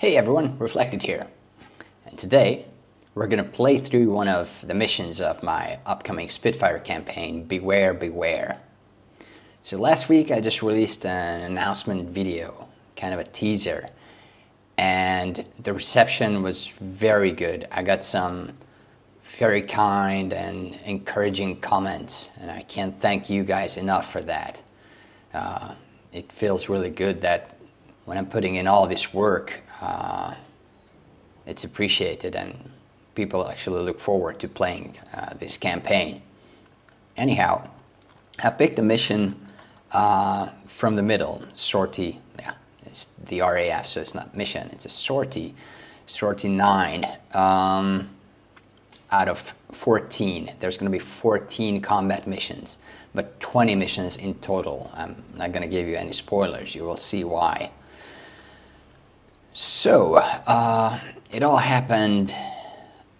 Hey everyone, Reflected here. And today we're going to play through one of the missions of my upcoming Spitfire campaign, Beware, Beware. So last week I just released an announcement video, kind of a teaser, and the reception was very good. I got some very kind and encouraging comments, and I can't thank you guys enough for that. Uh, it feels really good that when I'm putting in all this work, uh, it's appreciated and people actually look forward to playing uh, this campaign. Anyhow, I've picked a mission uh, from the middle, sortie. Yeah, it's the RAF, so it's not mission, it's a sortie. Sortie 9 um, out of 14. There's going to be 14 combat missions, but 20 missions in total. I'm not going to give you any spoilers, you will see why. So, uh, it all happened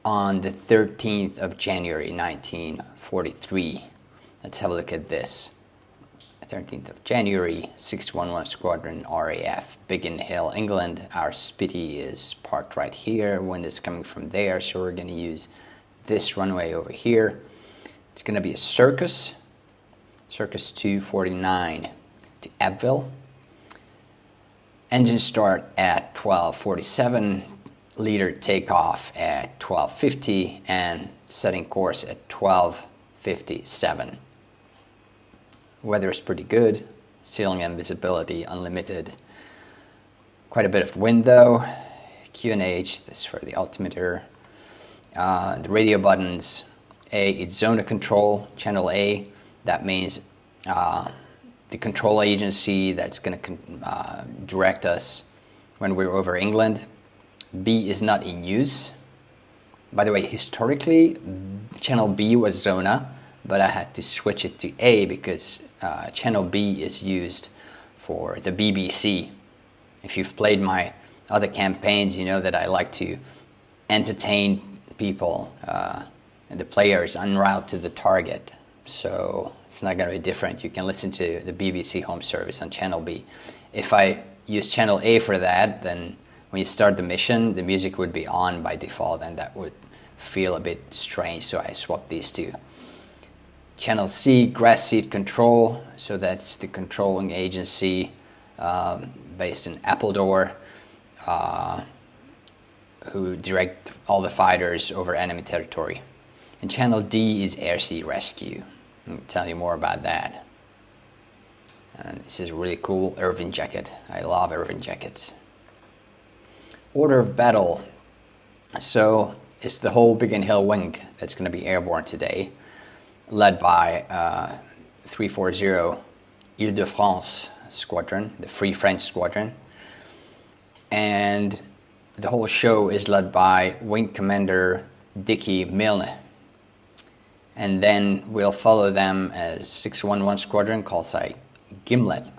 on the 13th of January 1943. Let's have a look at this. 13th of January, 611 Squadron RAF, Biggin Hill, England. Our Spitty is parked right here. Wind is coming from there, so we're going to use this runway over here. It's going to be a Circus, Circus 249 to Abbeville. Engine start at 1247, leader takeoff at 1250, and setting course at 1257. Weather is pretty good, ceiling and visibility unlimited. Quite a bit of wind though. QNH, this for the altimeter. Uh, the radio buttons, A, it's zone of control, channel A. That means uh, the control agency that's going to uh, direct us when we're over England. B is not in use. By the way, historically, channel B was Zona, but I had to switch it to A because uh, channel B is used for the BBC. If you've played my other campaigns, you know that I like to entertain people uh, and the players en route to the target. So it's not going to be different. You can listen to the BBC Home Service on Channel B. If I use Channel A for that, then when you start the mission, the music would be on by default, and that would feel a bit strange. So I swapped these two. Channel C, grass seed control. So that's the controlling agency um, based in Appledore, uh, who direct all the fighters over enemy territory. And channel D is air sea rescue. I'll tell you more about that. And this is really cool Irvin jacket. I love Irvin jackets. Order of battle. So it's the whole Biggin Hill wing that's going to be airborne today, led by uh, 340 Ile-de-France squadron, the Free French squadron. And the whole show is led by Wing Commander Dickie Milne and then we'll follow them as 611 Squadron, call sign Gimlet,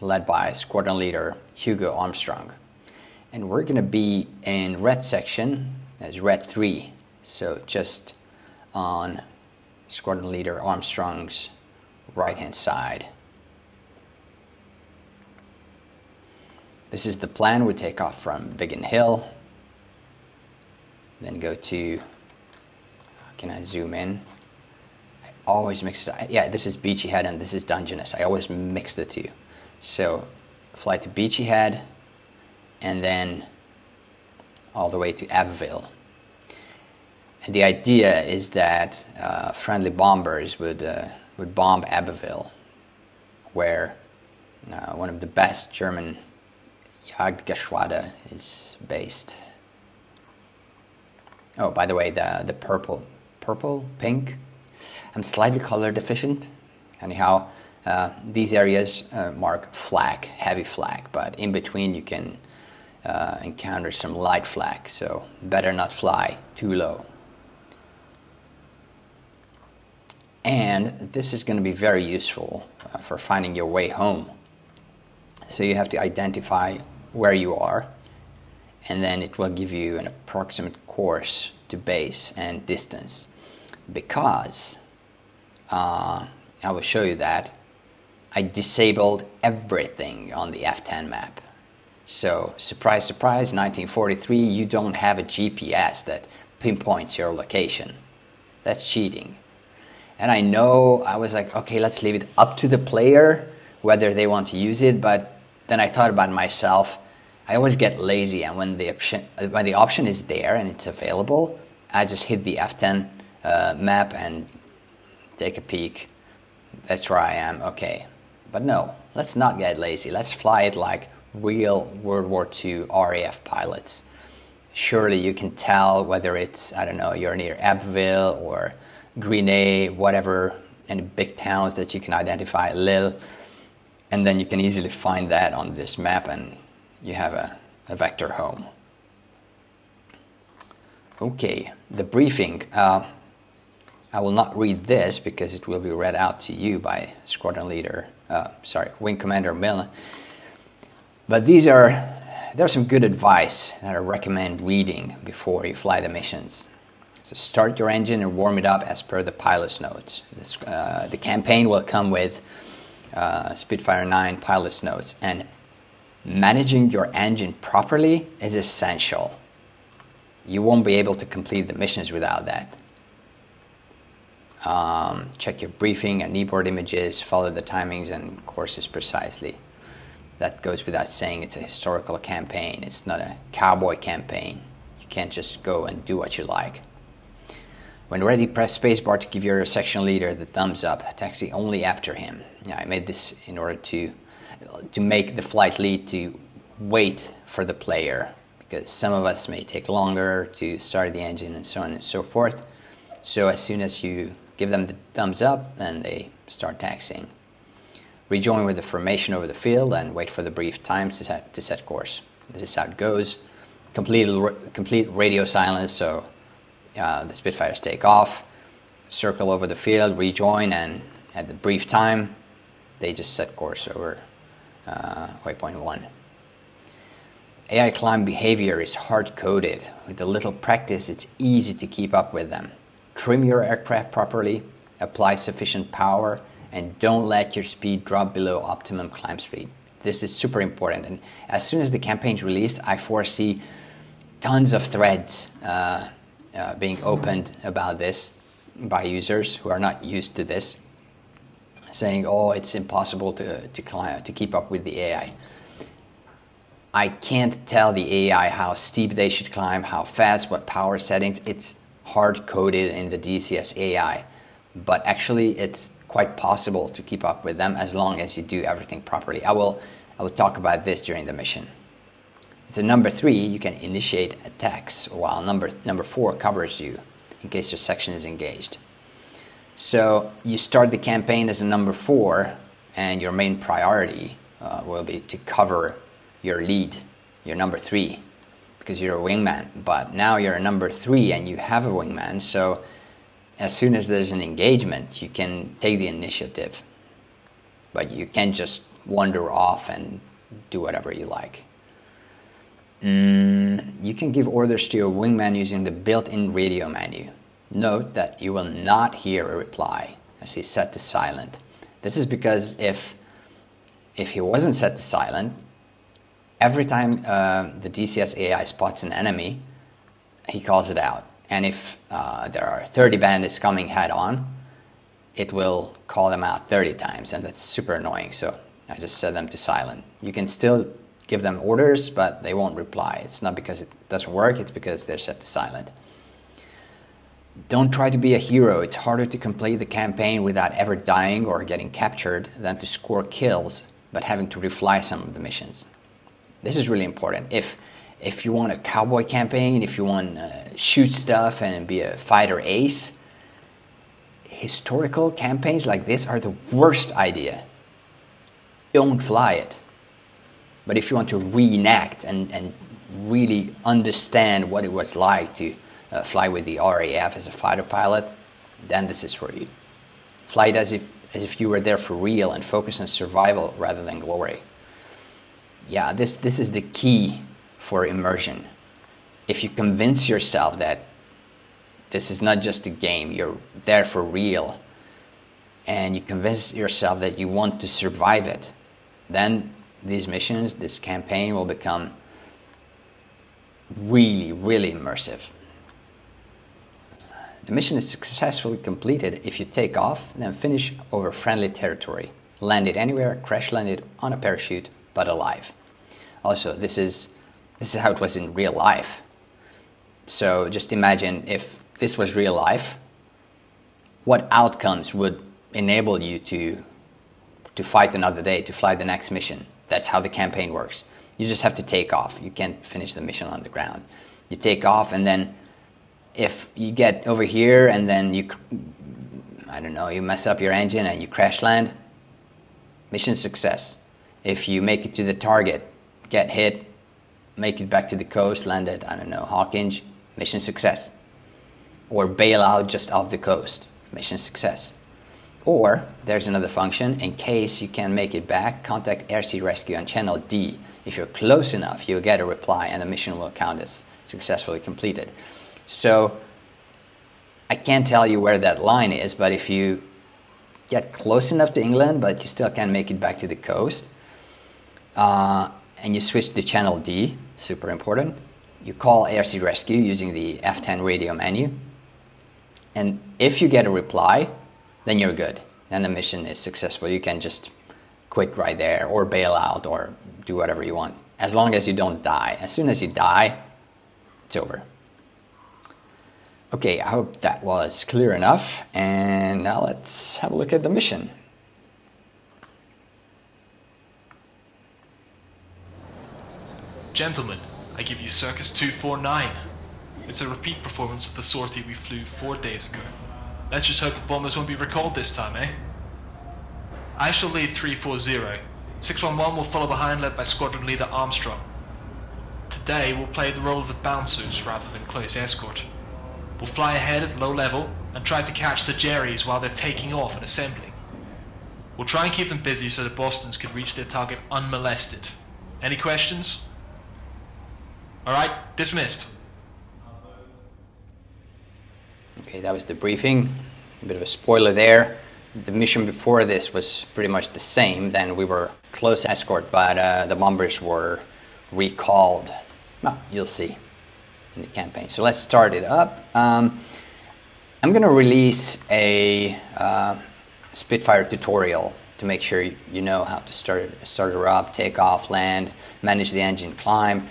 led by squadron leader Hugo Armstrong. And we're going to be in red section as red 3, so just on squadron leader Armstrong's right hand side. This is the plan. We take off from Biggin Hill, then go to, can I zoom in? Always mix it. Yeah, this is Beachy Head and this is Dungeness. I always mix the two. So fly to Beachy Head and then all the way to Abbeville. And the idea is that uh, friendly bombers would, uh, would bomb Abbeville, where uh, one of the best German Jagdgeschwader is based. Oh, by the way, the, the purple, purple, pink I'm slightly color deficient. Anyhow, uh, these areas uh, mark flak, heavy flak, but in between you can uh, encounter some light flak, so better not fly too low. And this is going to be very useful uh, for finding your way home. So you have to identify where you are, and then it will give you an approximate course to base and distance because uh, I will show you that I disabled everything on the F10 map So, surprise, surprise, 1943, you don't have a GPS that pinpoints your location. That's cheating. And I know I was like, okay, let's leave it up to the player whether they want to use it. But then I thought about myself. I always get lazy, and when the option when the option is there and it's available, I just hit the F10 uh, map and take a peek. That's where I am. Okay, but no, let's not get lazy. Let's fly it like real World War II RAF pilots. Surely you can tell whether it's I don't know you're near Abbeville or Grenay, whatever, any big towns that you can identify, Lille, and then you can easily find that on this map and you have a, a vector home. Okay, the briefing. Uh, I will not read this because it will be read out to you by squadron leader, uh, sorry, wing commander Milne. But these are, there's some good advice that I recommend reading before you fly the missions. So start your engine and warm it up as per the pilot's notes. This, uh, the campaign will come with uh, Spitfire 9 pilot's notes, and managing your engine properly is essential. You won't be able to complete the missions without that. Um, check your briefing and kneeboard images, follow the timings and courses precisely. That goes without saying, it's a historical campaign, it's not a cowboy campaign. You can't just go and do what you like. When ready, press spacebar to give your section leader the thumbs up. Taxi only after him. Yeah, I made this in order to to make the flight lead to wait for the player because some of us may take longer to start the engine and so on and so forth. So as soon as you give them the thumbs up, and they start taxiing. Rejoin with the formation over the field and wait for the brief time to set, to set course. This is how it goes. Complete, complete radio silence, so uh, the Spitfires take off, circle over the field, rejoin, and at the brief time, they just set course over uh, waypoint 1. AI climb behavior is hard coded. With a little practice, it's easy to keep up with them. Trim your aircraft properly, apply sufficient power, and don't let your speed drop below optimum climb speed. This is super important. And as soon as the campaign's released, I foresee tons of threads uh, uh, being opened about this by users who are not used to this, saying, "Oh, it's impossible to to climb, to keep up with the AI." I can't tell the AI how steep they should climb, how fast, what power settings. It's hard coded in the DCS AI, but actually, it's quite possible to keep up with them as long as you do everything properly. I will I will talk about this during the mission. So number three, you can initiate attacks while number, number four covers you in case your section is engaged. So you start the campaign as a number four and your main priority uh, will be to cover your lead, your number three, because you're a wingman. But now you're a number three and you have a wingman, so as soon as there's an engagement, you can take the initiative. But you can't just wander off and do whatever you like. Mm, you can give orders to your wingman using the built-in radio menu. Note that you will not hear a reply as he's set to silent. This is because if if he wasn't set to silent, every time uh, the DCS AI spots an enemy, he calls it out. And if uh, there are 30 bandits coming head on, it will call them out 30 times, and that's super annoying. So I just set them to silent. You can still give them orders, but they won't reply. It's not because it doesn't work, it's because they're set to silent. Don't try to be a hero. It's harder to complete the campaign without ever dying or getting captured than to score kills but having to refly some of the missions. This is really important. If if you want a cowboy campaign, if you want to shoot stuff and be a fighter ace, historical campaigns like this are the worst idea. Don't fly it. But if you want to reenact and, and really understand what it was like to uh, fly with the RAF as a fighter pilot, then this is for you. Fly it as if, as if you were there for real and focus on survival rather than glory. Yeah, this, this is the key for immersion. If you convince yourself that this is not just a game, you're there for real, and you convince yourself that you want to survive it, then these missions, this campaign will become really, really immersive. The mission is successfully completed if you take off, then finish over friendly territory. Land it anywhere, crash land it on a parachute, but alive. Also, this is this is how it was in real life. So just imagine if this was real life, what outcomes would enable you to to fight another day, to fly the next mission. That's how the campaign works. You just have to take off. You can't finish the mission on the ground. You take off, and then if you get over here and then you, I don't know, you mess up your engine and you crash land, mission success. If you make it to the target, get hit, make it back to the coast, land at, I don't know, Hawkinge, mission success. Or bail out just off the coast, mission success. Or there's another function, in case you can make it back, contact Air Sea Rescue on channel D. If you're close enough, you'll get a reply and the mission will count as successfully completed. So I can't tell you where that line is, but if you get close enough to England, but you still can't make it back to the coast, uh, and you switch to channel D, super important, you call Sea Rescue using the F10 radio menu. And if you get a reply, then you're good. Then the mission is successful. You can just quit right there or bail out or do whatever you want. As long as you don't die. As soon as you die, it's over. Okay, I hope that was clear enough. And now let's have a look at the mission. Gentlemen, I give you Circus 249. It's a repeat performance of the sortie we flew four days ago. Let's just hope the bombers won't be recalled this time, eh? I shall lead 340. 611 will follow behind led by squadron leader Armstrong. Today we'll play the role of the bouncers rather than close escort. We'll fly ahead at low level and try to catch the Jerrys while they're taking off and assembling. We'll try and keep them busy so the Bostons can reach their target unmolested. Any questions? Alright, dismissed. Okay, that was the briefing. A bit of a spoiler there. The mission before this was pretty much the same. Then we were close escort, but uh, the bombers were recalled. Well, you'll see in the campaign. So let's start it up. Um, I'm going to release a uh, Spitfire tutorial to make sure you know how to start start her up, take off, land, manage the engine, climb.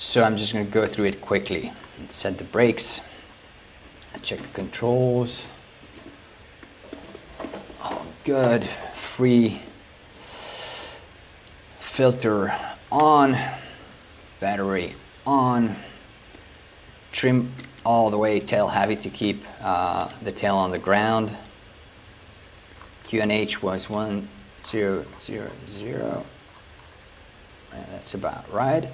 So I'm just going to go through it quickly and set the brakes and check the controls. Oh, good. Free filter on, battery on, trim all the way tail heavy to keep uh, the tail on the ground. QNH was 1000. That's about right.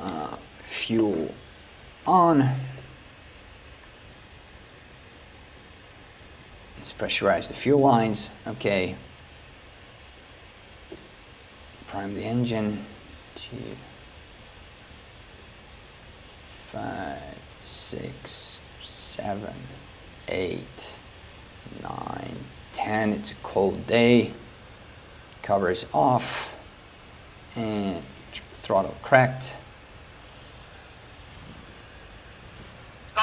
Uh, fuel on. Let's pressurize the fuel lines. Okay. Prime the engine. Two, five, six, seven, eight, nine, ten. It's a cold day. Covers off. And throttle cracked.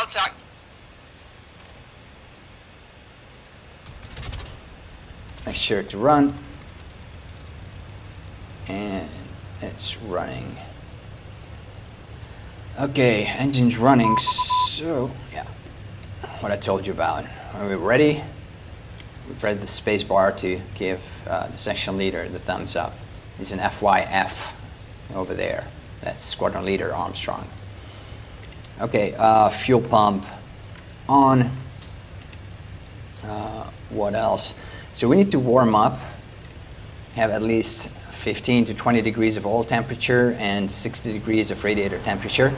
Contact. make sure to run. And it's running. Okay engine's running so yeah. What I told you about. Are we ready? We press the space bar to give uh, the section leader the thumbs up. It's an FYF over there. That's squadron leader Armstrong okay uh, fuel pump on uh, what else so we need to warm up, have at least 15 to 20 degrees of oil temperature and 60 degrees of radiator temperature,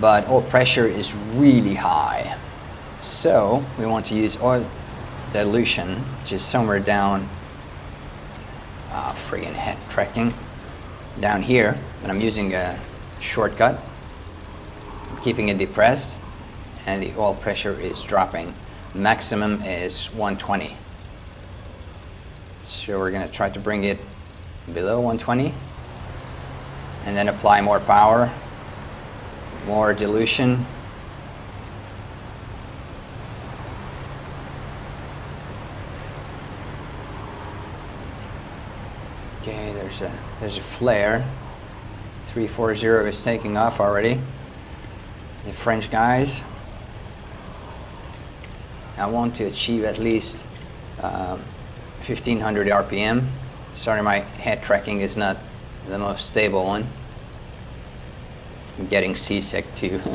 but oil pressure is really high. So we want to use oil dilution, which is somewhere down, uh, friggin' head tracking, down here, and I'm using a shortcut. Keeping it depressed, and the oil pressure is dropping. Maximum is 120. So we're going to try to bring it below 120 and then apply more power more dilution okay there's a there's a flare 340 is taking off already the French guys. I want to achieve at least um, 1500 RPM sorry my head tracking is not the most stable one. I'm getting seasick too.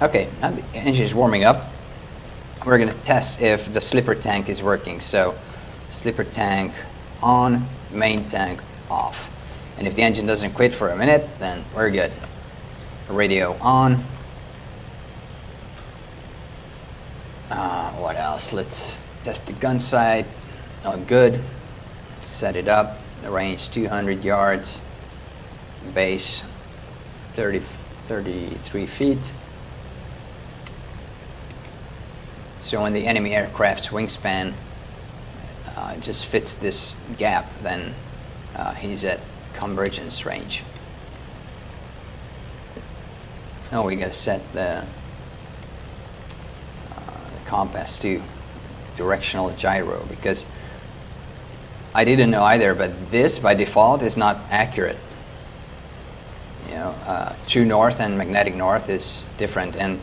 Okay now the engine is warming up. We're gonna test if the slipper tank is working. So slipper tank on main tank off. And if the engine doesn't quit for a minute then we're good radio on. Uh, what else? Let's test the gun sight. Oh good. Set it up. The range 200 yards. Base 30 33 feet. So when the enemy aircraft's wingspan uh, just fits this gap then uh, he's at convergence range oh we gotta set the, uh, the compass to directional gyro because I didn't know either, but this by default is not accurate. You know, uh, true north and magnetic north is different, and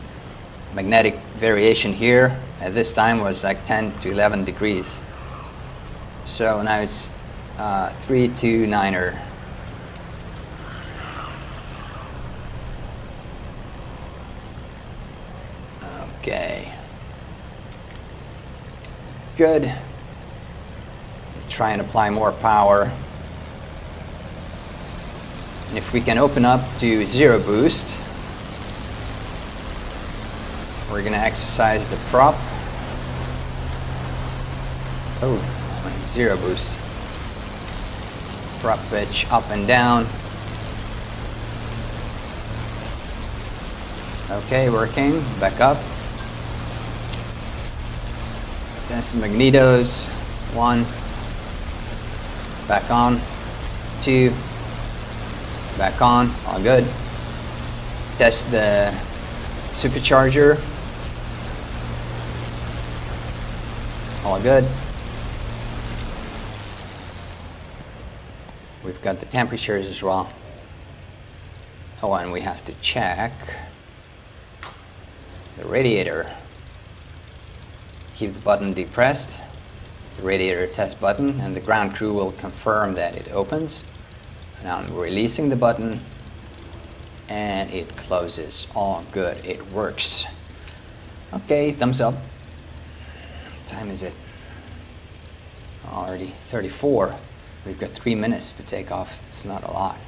magnetic variation here at this time was like 10 to 11 degrees. So now it's uh, 3 to 9er. Okay. Good try and apply more power. And if we can open up to zero boost, we're going to exercise the prop. Oh, zero boost. Prop pitch up and down. Okay, working. Back up. Test the magnetos. One, back on, two, back on, all good. Test the supercharger, all good. We've got the temperatures as well. Oh, and we have to check the radiator. Keep the button depressed the radiator test button and the ground crew will confirm that it opens. Now I'm releasing the button and it closes. All good, it works. Okay, thumbs up. What time is it? Already 34. We've got three minutes to take off. It's not a lot.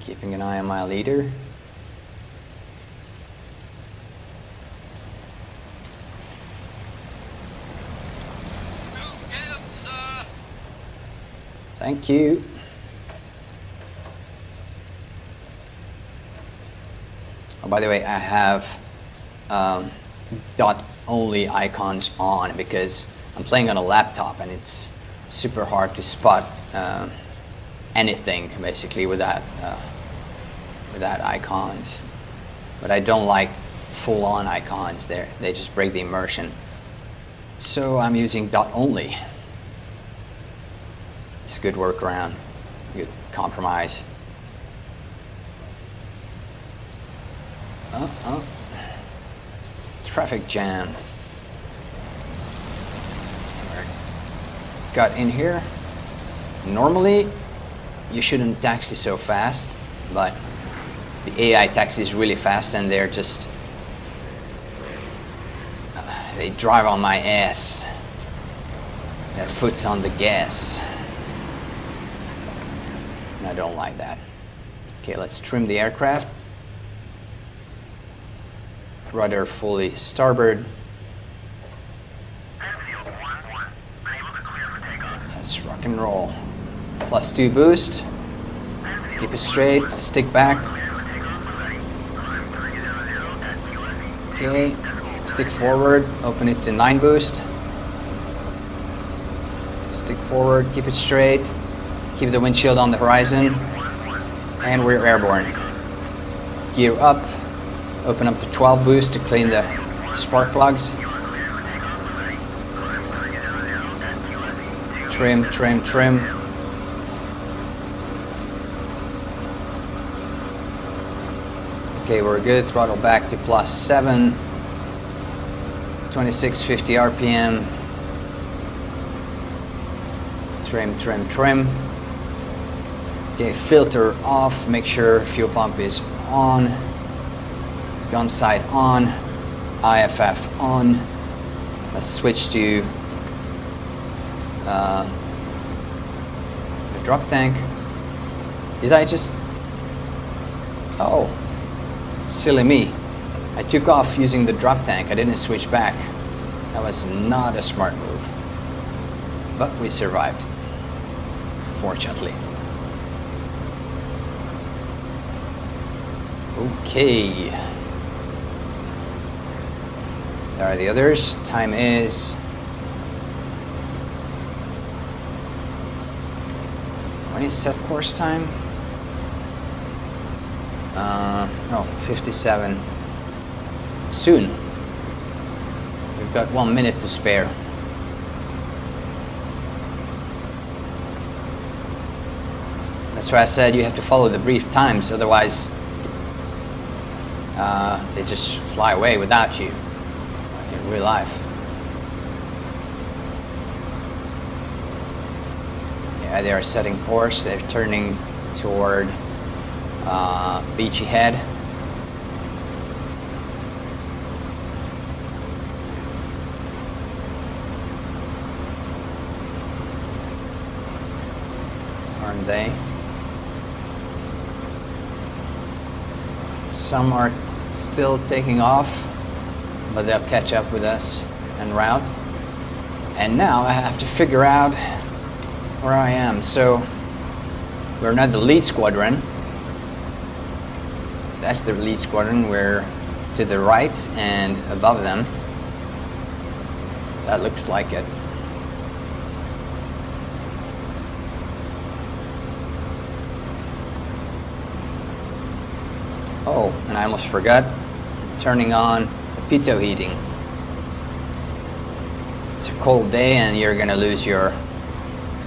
Keeping an eye on my leader. Thank you. Oh, by the way, I have um, dot only icons on because I'm playing on a laptop and it's super hard to spot uh, anything basically without uh, without icons. But I don't like full-on icons there. They just break the immersion. So I'm using dot only. Good workaround, good compromise. Oh, oh. Traffic jam. Got in here. Normally, you shouldn't taxi so fast, but the AI taxis really fast and they're just uh, they drive on my ass. Their foot's on the gas. Don't like that. Okay, let's trim the aircraft. Rudder fully starboard. Let's rock and roll. Plus two boost. Keep it straight, stick back. Okay, Stick forward, open it to 9 boost. Stick forward, keep it straight. Keep the windshield on the horizon. And we're airborne. Gear up, open up to 12 boost to clean the spark plugs. Trim, trim, trim. Okay, we're good. Throttle back to plus 7. 2650 RPM. Trim, trim, trim. Okay, filter off. Make sure fuel pump is on. Gun sight on. IFF on. Let's switch to uh, the drop tank. Did I just... Oh, silly me. I took off using the drop tank. I didn't switch back. That was not a smart move. But we survived. Fortunately. Okay. There are the others. Time is when is set course time? Uh, oh, 57. Soon. We've got one minute to spare. That's why I said you have to follow the brief times, otherwise uh, they just fly away without you, like in real life. Yeah, they are setting course. They're turning toward uh, Beachy Head. Aren't they? Some are still taking off, but they'll catch up with us en route. And now I have to figure out where I am. So we're not the lead squadron. That's the lead squadron. We're to the right and above them. That looks like it. Oh, and I almost forgot turning on the pitot heating. It's a cold day and you're gonna lose your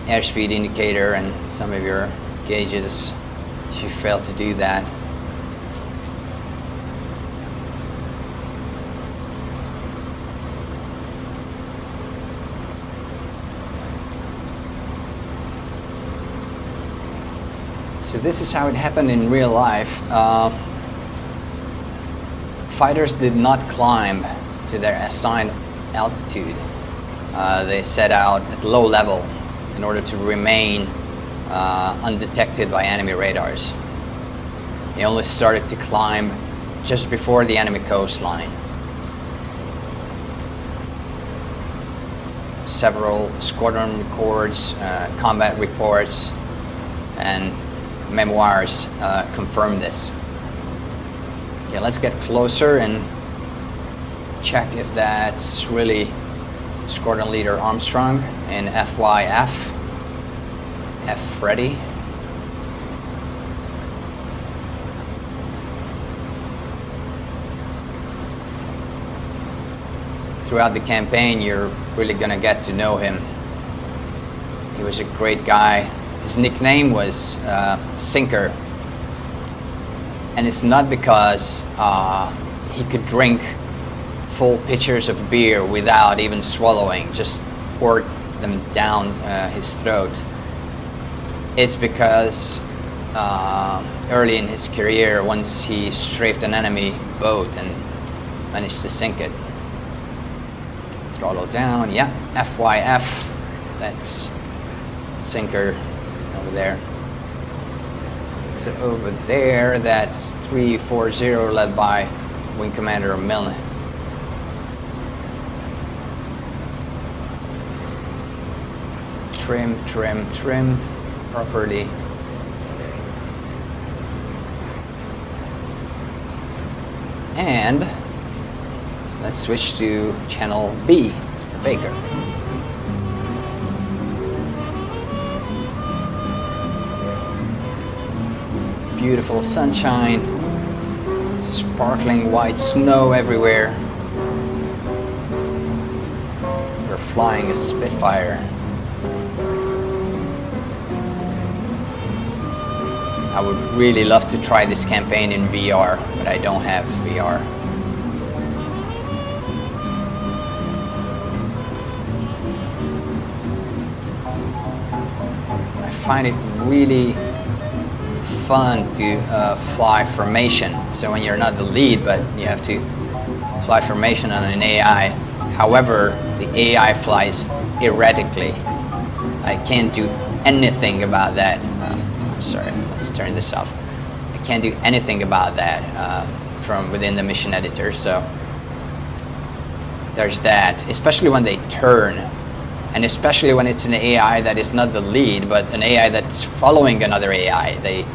airspeed indicator and some of your gauges if you fail to do that. So this is how it happened in real life. Uh, fighters did not climb to their assigned altitude. Uh, they set out at low level in order to remain uh, undetected by enemy radars. They only started to climb just before the enemy coastline. Several squadron records, uh, combat reports, and memoirs uh, confirm this. Okay, let's get closer and check if that's really Squadron Leader Armstrong in FYF. F ready. Throughout the campaign, you're really gonna get to know him. He was a great guy. His nickname was uh, Sinker. And it's not because uh, he could drink full pitchers of beer without even swallowing, just poured them down uh, his throat. It's because uh, early in his career, once he strafed an enemy boat and managed to sink it. Throttle down, yeah, FYF, that's sinker over there. So over there, that's 340 led by Wing Commander Milne. trim, trim, trim properly. And let's switch to channel B, Baker. Beautiful sunshine, sparkling white snow everywhere. We're flying a Spitfire. I would really love to try this campaign in VR, but I don't have VR. I find it really fun to uh, fly formation. So when you're not the lead, but you have to fly formation on an AI. However, the AI flies erratically. I can't do anything about that. Uh, sorry, let's turn this off. I can't do anything about that uh, from within the mission editor. So there's that, especially when they turn and especially when it's an AI that is not the lead, but an AI that's following another AI. They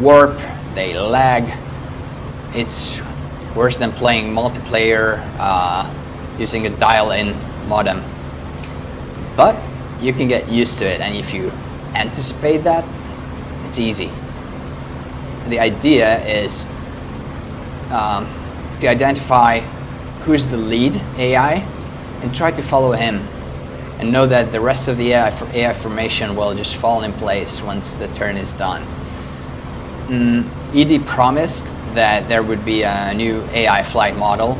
warp, they lag. It's worse than playing multiplayer uh, using a dial-in modem. But you can get used to it, and if you anticipate that, it's easy. The idea is um, to identify who's the lead AI and try to follow him and know that the rest of the AI, AI formation will just fall in place once the turn is done. Mm, ED promised that there would be a new AI flight model,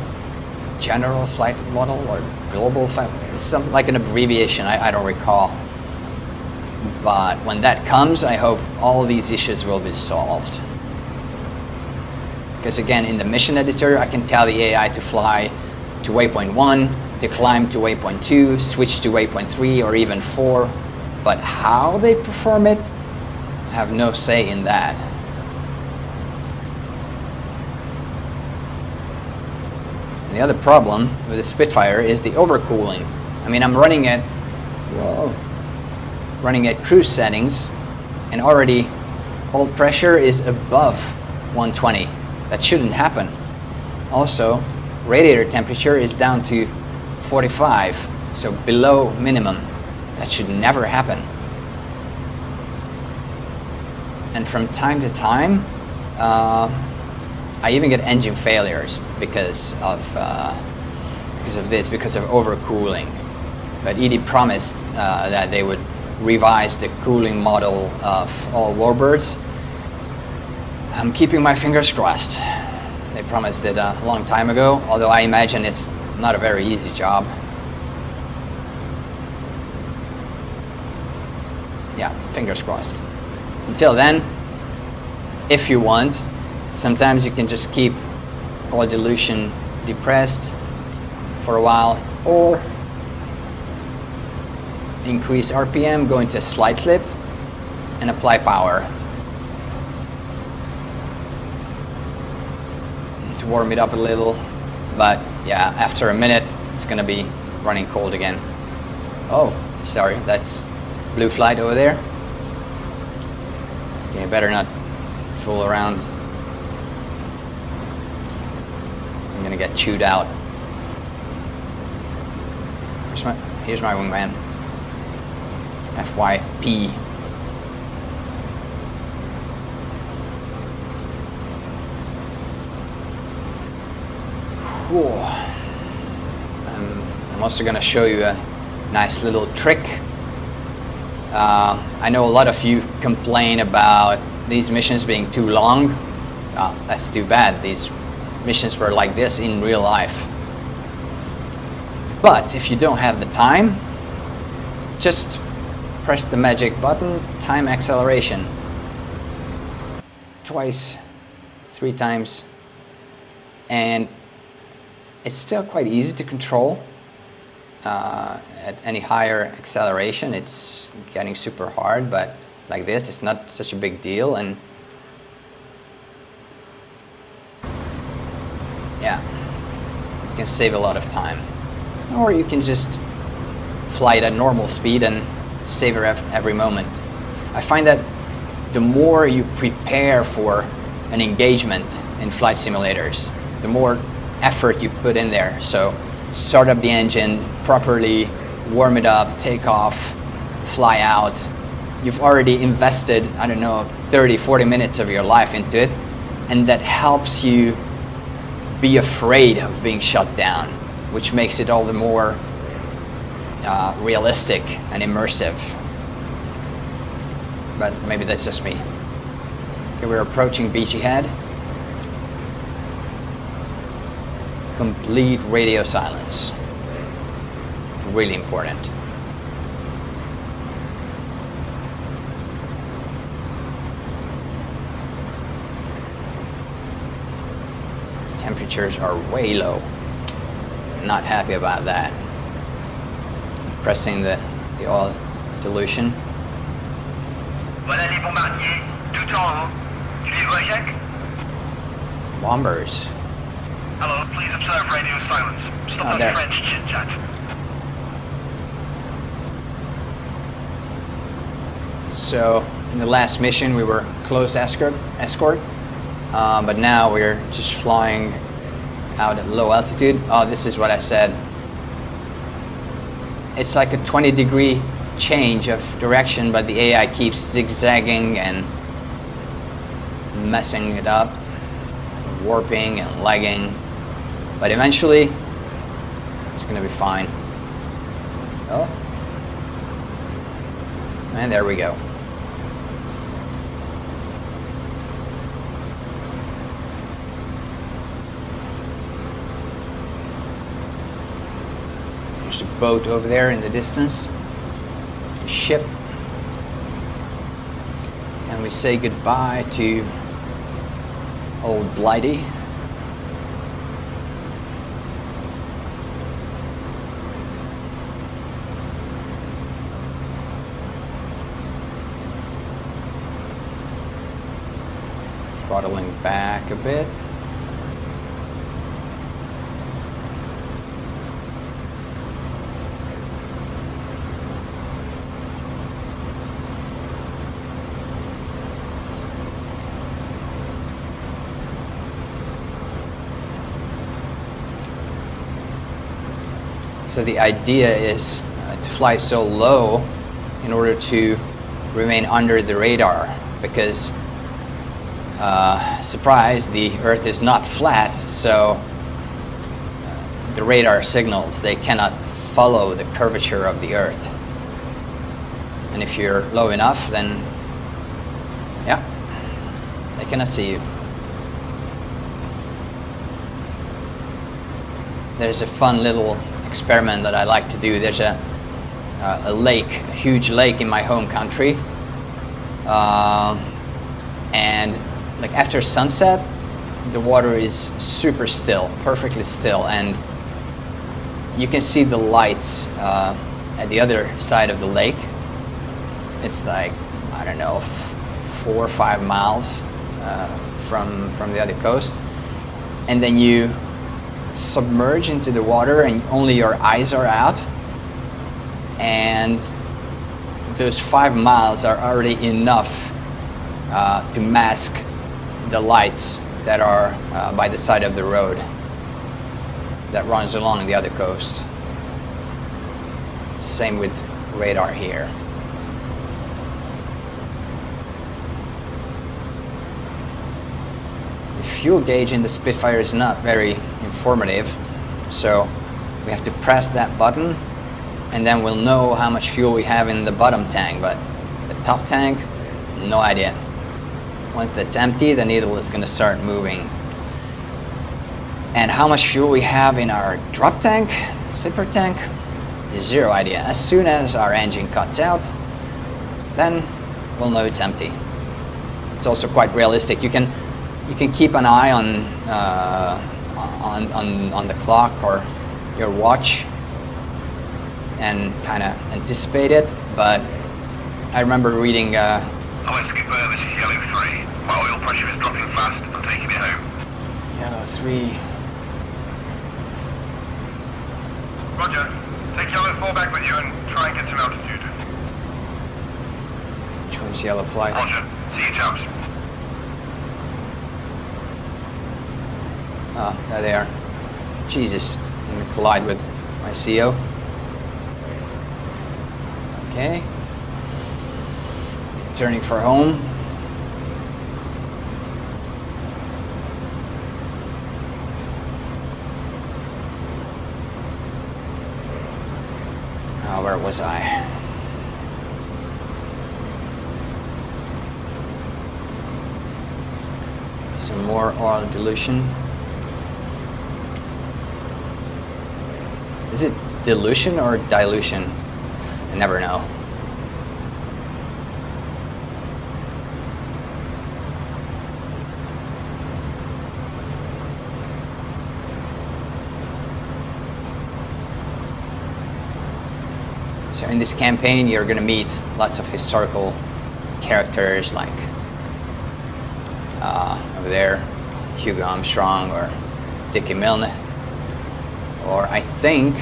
general flight model or global flight, something like an abbreviation, I, I don't recall. But when that comes, I hope all these issues will be solved. Because again, in the mission editor, I can tell the AI to fly to waypoint 1, to climb to waypoint 2, switch to waypoint 3, or even 4. But how they perform it, I have no say in that. And the other problem with the Spitfire is the overcooling. I mean, I'm running at, whoa, running at cruise settings, and already hold pressure is above 120. That shouldn't happen. Also, radiator temperature is down to 45, so below minimum. That should never happen. And from time to time, uh, I even get engine failures because of uh, because of this, because of overcooling. But ED promised uh, that they would revise the cooling model of all warbirds. I'm keeping my fingers crossed. They promised it a long time ago, although I imagine it's not a very easy job. Yeah, fingers crossed. Until then, if you want, sometimes you can just keep oil dilution depressed for a while or increase RPM, go into slide slip and apply power. To warm it up a little, but yeah, after a minute it's gonna be running cold again. Oh, sorry, that's blue flight over there. You better not fool around. I'm gonna get chewed out. Here's my, here's my wingman. FYP. Um, I'm also gonna show you a nice little trick. Uh, I know a lot of you complain about these missions being too long. Uh, that's too bad. These missions were like this in real life. But if you don't have the time, just press the magic button, time acceleration. Twice, three times, and it's still quite easy to control. Uh, at any higher acceleration, it's getting super hard, but like this, it's not such a big deal. And yeah, you can save a lot of time. Or you can just fly it at normal speed and savor every moment. I find that the more you prepare for an engagement in flight simulators, the more effort you put in there. So start up the engine properly, warm it up, take off, fly out. You've already invested, I don't know, 30, 40 minutes of your life into it, and that helps you be afraid of being shut down, which makes it all the more uh, realistic and immersive. But maybe that's just me. Okay, we're approaching Beachy Head. Complete radio silence. Really important. Temperatures are way low. Not happy about that. Pressing the, the oil dilution. Voilà les bombardiers, tout en haut. Tu les vois, Jacques Bombers. Hello, please observe radio silence. Stop Oh, that there. French chit-chat. So in the last mission we were close escort, escort um, but now we're just flying out at low altitude. Oh, this is what I said. It's like a 20 degree change of direction, but the AI keeps zigzagging and messing it up, warping and lagging. But eventually, it's gonna be fine. Oh, and there we go. There's a boat over there in the distance. A ship. And we say goodbye to old Blighty. throttling back a bit. So the idea is uh, to fly so low in order to remain under the radar because uh, surprise, the Earth is not flat, so uh, the radar signals they cannot follow the curvature of the Earth. And if you're low enough, then yeah, they cannot see you. There's a fun little experiment that I like to do. There's a uh, a lake, a huge lake in my home country, um, and like after sunset, the water is super still, perfectly still, and you can see the lights uh, at the other side of the lake. It's like I don't know, four or five miles uh, from from the other coast, and then you submerge into the water, and only your eyes are out, and those five miles are already enough uh, to mask the lights that are uh, by the side of the road that runs along the other coast. Same with radar here. The fuel gauge in the Spitfire is not very informative, so we have to press that button and then we'll know how much fuel we have in the bottom tank, but the top tank, no idea. Once that's empty, the needle is going to start moving. And how much fuel we have in our drop tank, slipper tank, zero idea. As soon as our engine cuts out, then we'll know it's empty. It's also quite realistic. You can you can keep an eye on uh, on, on on the clock or your watch and kind of anticipate it. But I remember reading. Uh, Hello, Skipper. This is Yellow 3. My oil pressure is dropping fast. I'm taking it home. Yellow three. Roger. Take Yellow 4 back with you and try and get some altitude. Choice yellow flight. Roger. See you, chaps. Oh, there they are. Jesus, I'm gonna collide with my CO. Okay. Turning for home. Oh, where was I? Some more oil dilution. Is it dilution or dilution? I never know. So in this campaign, you're going to meet lots of historical characters like uh, over there, Hugo Armstrong or Dickie Milne. Or I think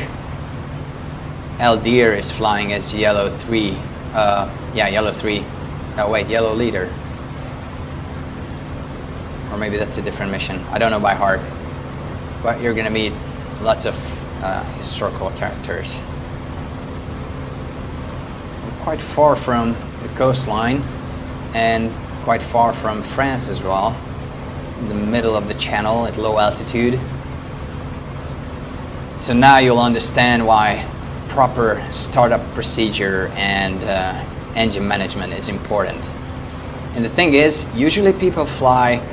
Aldir is flying as Yellow 3. Uh, yeah, Yellow 3. Oh wait, Yellow Leader. Or maybe that's a different mission. I don't know by heart. But you're going to meet lots of uh, historical characters quite far from the coastline and quite far from France as well, in the middle of the channel at low altitude. So now you'll understand why proper startup procedure and uh, engine management is important. And the thing is, usually people fly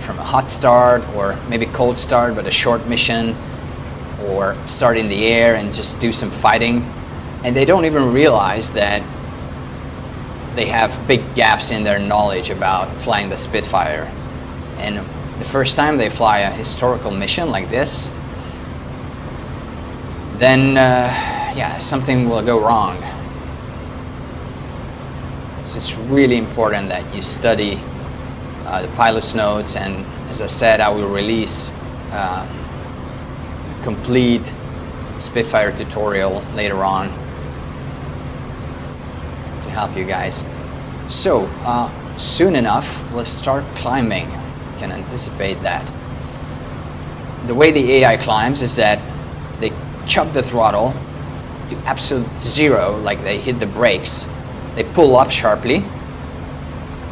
from a hot start or maybe cold start but a short mission or start in the air and just do some fighting and they don't even realize that they have big gaps in their knowledge about flying the Spitfire. And the first time they fly a historical mission like this, then uh, yeah, something will go wrong. So it's really important that you study uh, the pilot's notes, and as I said, I will release uh, complete Spitfire tutorial later on to help you guys. So, uh, soon enough, we'll start climbing. Can anticipate that. The way the AI climbs is that chop the throttle to absolute zero, like they hit the brakes. They pull up sharply,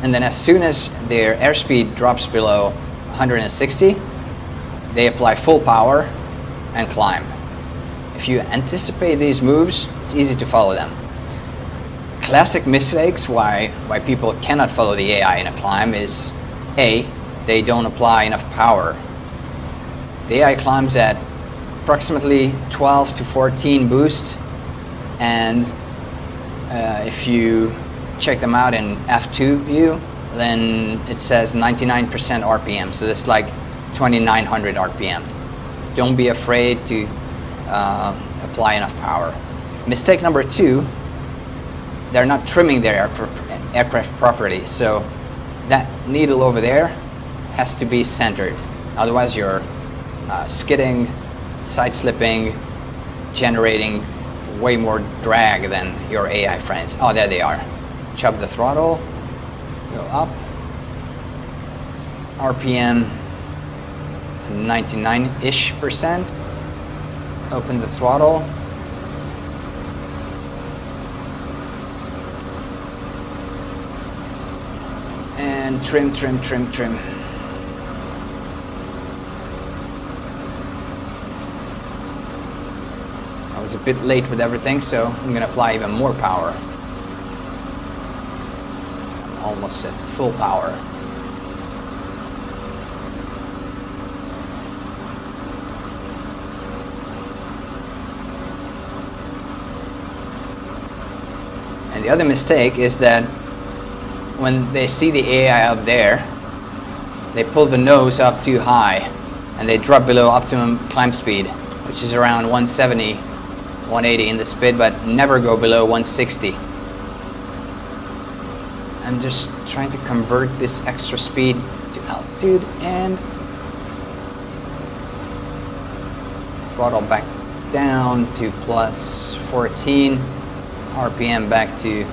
and then as soon as their airspeed drops below 160, they apply full power and climb. If you anticipate these moves, it's easy to follow them classic mistakes why why people cannot follow the AI in a climb is a they don't apply enough power. The AI climbs at approximately 12 to 14 boost, and uh, if you check them out in F2 view, then it says 99% RPM, so that's like 2900 RPM. Don't be afraid to uh, apply enough power. Mistake number two they're not trimming their aircraft properly. So that needle over there has to be centered. Otherwise, you're uh, skidding, side slipping, generating way more drag than your AI friends. Oh, there they are. Chop the throttle, go up. RPM to 99-ish percent. Open the throttle. and trim, trim, trim, trim. I was a bit late with everything, so I'm going to apply even more power. I'm almost at full power. And the other mistake is that when they see the AI up there, they pull the nose up too high and they drop below optimum climb speed, which is around 170, 180 in the speed, but never go below 160. I'm just trying to convert this extra speed to altitude and throttle back down to plus 14, RPM back to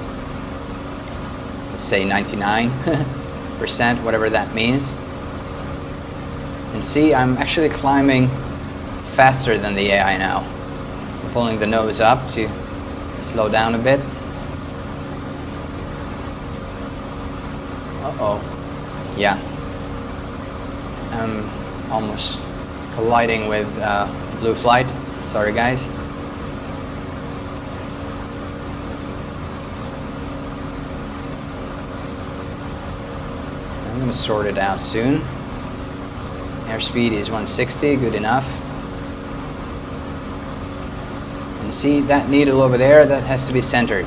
let's say 99%, whatever that means. And see, I'm actually climbing faster than the AI now. Pulling the nose up to slow down a bit. Uh-oh. Yeah. I'm almost colliding with uh, Blue Flight. Sorry guys. I'm gonna sort it out soon. Airspeed is 160, good enough. And see that needle over there, that has to be centered.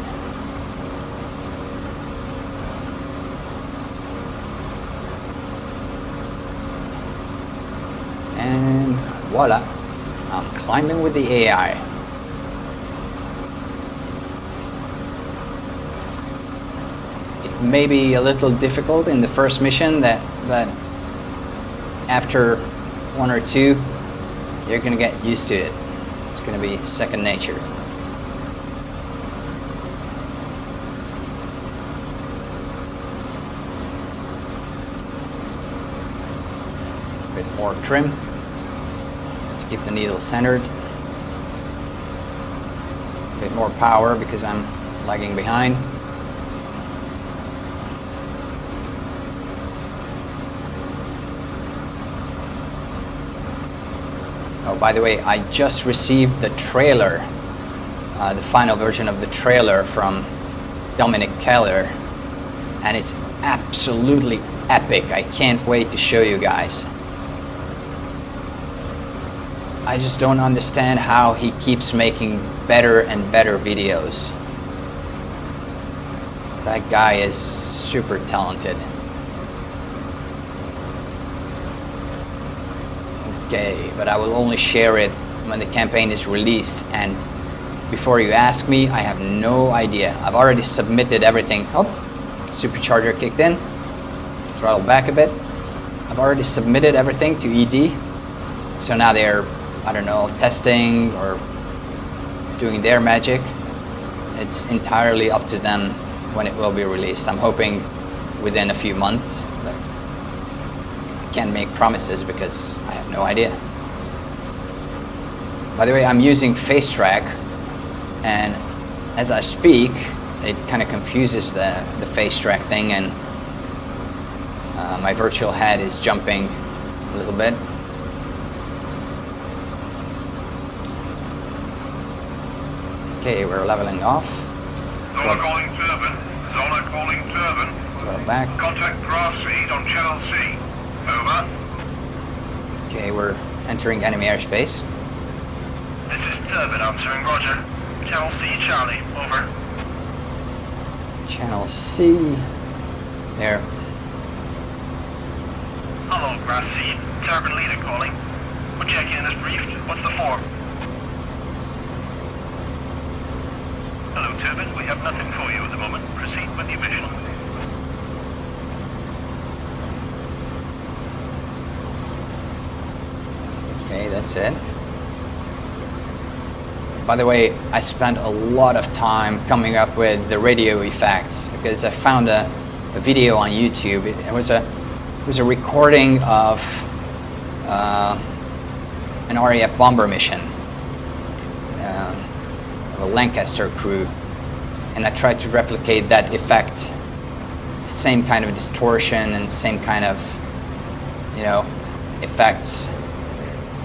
And voila, I'm climbing with the AI. It may be a little difficult in the first mission that, but after one or two, you're gonna get used to it. It's gonna be second nature. A bit more trim to keep the needle centered. A bit more power because I'm lagging behind. Oh, by the way, I just received the trailer, uh, the final version of the trailer from Dominic Keller, and it's absolutely epic. I can't wait to show you guys. I just don't understand how he keeps making better and better videos. That guy is super talented. Okay, but I will only share it when the campaign is released and before you ask me, I have no idea. I've already submitted everything. Oh, supercharger kicked in. Throttle back a bit. I've already submitted everything to ED. So now they're, I don't know, testing or doing their magic. It's entirely up to them when it will be released. I'm hoping within a few months, can't make promises because I have no idea. By the way, I'm using FaceTrack and as I speak, it kind of confuses the, the FaceTrack thing and uh, my virtual head is jumping a little bit. Okay, we're leveling off. Zona calling turbine. Zona calling turbine. Back. Contact grass seed on channel C. Over. Okay, we're entering enemy airspace. This is turbine answering. Roger. Channel C, Charlie. Over. Channel C. There. Hello, grass. Turbine leader calling. We're checking in as briefed. What's the form? Hello, turbine. We have nothing for you at the moment. Proceed with your mission. Okay, that's it. By the way, I spent a lot of time coming up with the radio effects because I found a, a video on YouTube. It, it was a it was a recording of uh, an RAF bomber mission um, of a Lancaster crew, and I tried to replicate that effect, same kind of distortion and same kind of you know effects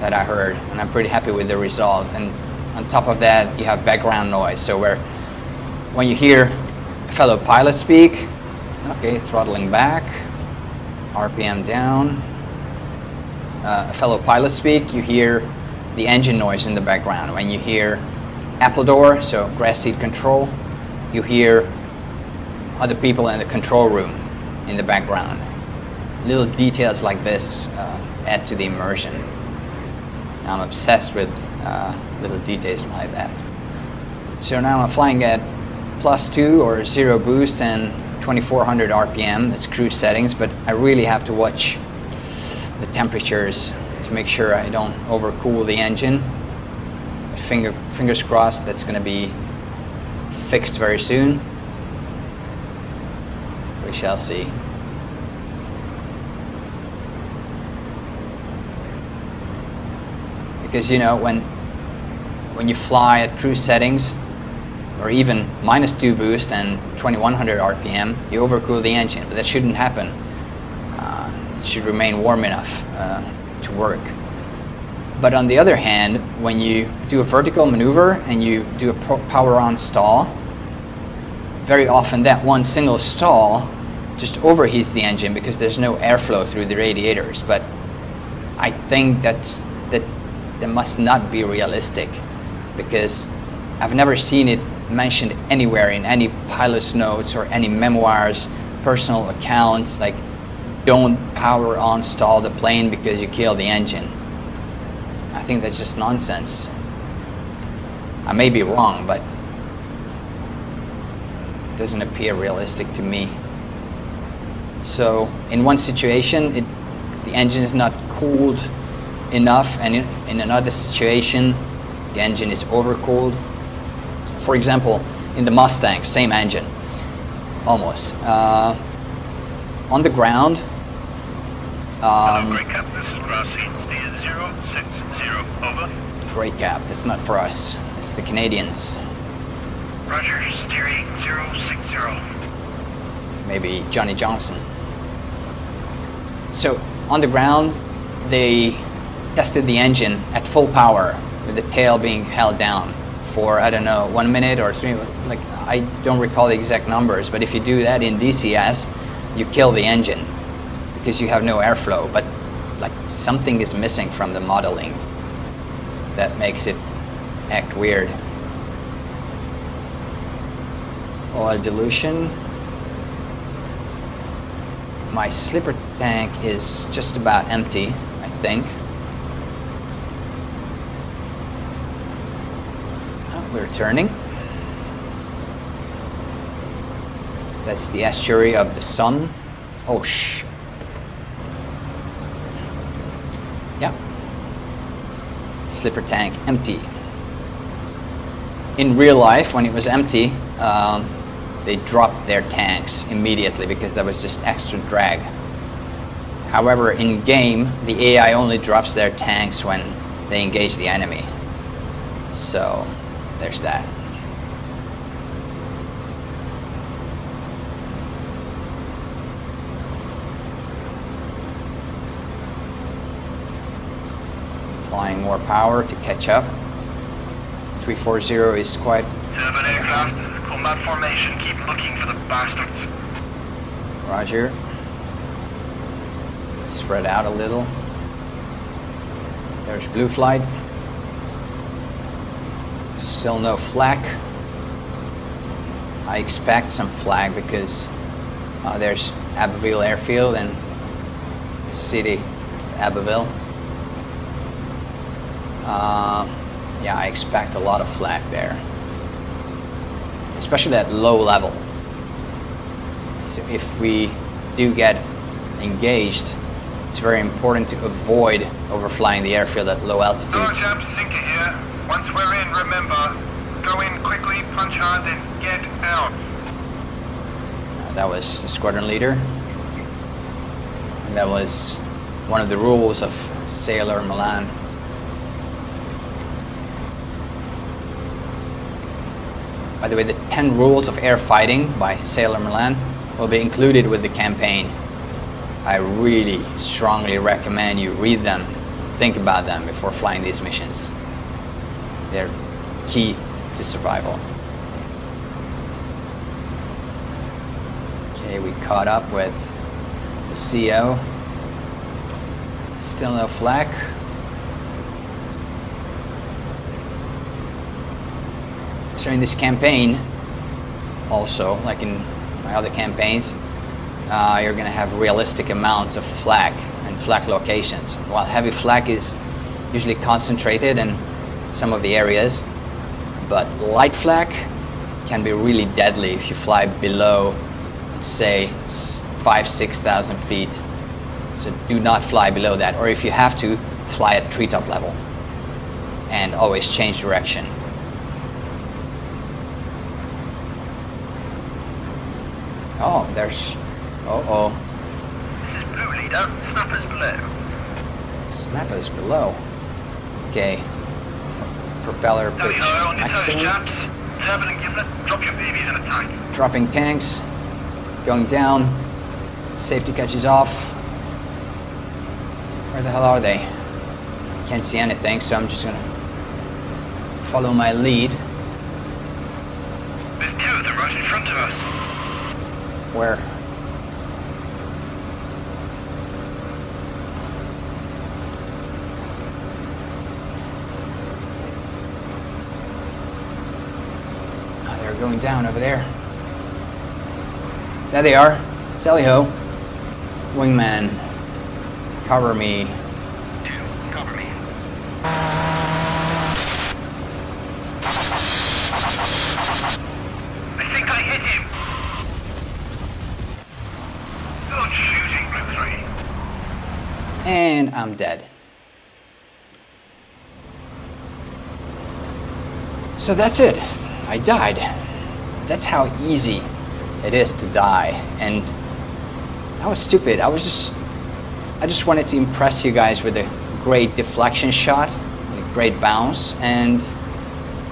that I heard, and I'm pretty happy with the result. And on top of that, you have background noise. So where when you hear a fellow pilot speak, okay, throttling back, RPM down, uh, a fellow pilot speak, you hear the engine noise in the background. When you hear Appledore, so grass seed control, you hear other people in the control room in the background. Little details like this uh, add to the immersion. I'm obsessed with uh, little details like that. So now I'm flying at plus two or zero boost and 2400 RPM. That's cruise settings, but I really have to watch the temperatures to make sure I don't overcool the engine. Finger, fingers crossed that's going to be fixed very soon. We shall see. Because you know when when you fly at cruise settings or even minus 2 boost and 2100 rpm you overcool the engine but that shouldn't happen. Uh, it should remain warm enough uh, to work. But on the other hand when you do a vertical maneuver and you do a power on stall very often that one single stall just overheats the engine because there's no airflow through the radiators. But I think that's that must not be realistic because I've never seen it mentioned anywhere in any pilot's notes or any memoirs, personal accounts, like don't power on stall the plane because you kill the engine. I think that's just nonsense. I may be wrong, but it doesn't appear realistic to me. So in one situation, it, the engine is not cooled enough, and in, in another situation, the engine is overcooled. For example, in the Mustang, same engine, almost. Uh, on the ground. Um, Hello, Grey Cap. This is Grassy. Steer 060. Over. Grey Cap. That's not for us. It's the Canadians. Roger. Steer 8060. Maybe Johnnie Johnson. So on the ground, they tested the engine at full power with the tail being held down for I don't know one minute or three like I don't recall the exact numbers but if you do that in DCS you kill the engine because you have no airflow but like something is missing from the modeling that makes it act weird. Oil dilution. My slipper tank is just about empty I think we're turning. That's the estuary of the Somme. Oh, sh. Yeah. Slipper tank empty. In real life, when it was empty, um, they dropped their tanks immediately because there was just extra drag. However, in game, the AI only drops their tanks when they engage the enemy. So, there's that. Applying more power to catch up. 340 is quite... Seven aircraft, combat formation, keep looking for the bastards. Roger. Spread out a little. There's blue flight. Still no flak. I expect some flak because uh, there's Abbeville Airfield and the city Abbeville. Uh, yeah, I expect a lot of flak there, especially at low level. So if we do get engaged, it's very important to avoid overflying the airfield at low altitudes. Once we're in, remember, go in quickly, punch hard, then get out. Uh, that was the squadron leader. And that was one of the rules of Sailor Malan. By the way, the 10 rules of air fighting by Sailor Malan will be included with the campaign. I really strongly recommend you read them, think about them before flying these missions. They're key to survival. Okay, we caught up with the CO. Still no flak. So in this campaign, also, like in my other campaigns, uh, you're going to have realistic amounts of flak and flak locations. While heavy flak is usually concentrated and some of the areas, but light flak can be really deadly if you fly below, say, five, six thousand feet. So do not fly below that, or if you have to, fly at treetop level, and always change direction. Oh, there's. Oh oh. This is blue leader. Snappers below. Snappers below. Okay. Propeller pitch ho, on your toes, maximum. chaps. Turbine and Gimlet, drop your BBs in attack. Dropping tanks. Going down. Safety catches off. Where the hell are they? Can't see anything, so I'm just gonna follow my lead. There's two of them right in front of us. Where? Down over there. There they are. Tally ho. Wingman. Cover me. Cover me. I think I hit him. Good shooting, Group 3. And I'm dead. So that's it. I died. That's how easy it is to die. And I was stupid. I was just I just wanted to impress you guys with a great deflection shot, a great bounce, and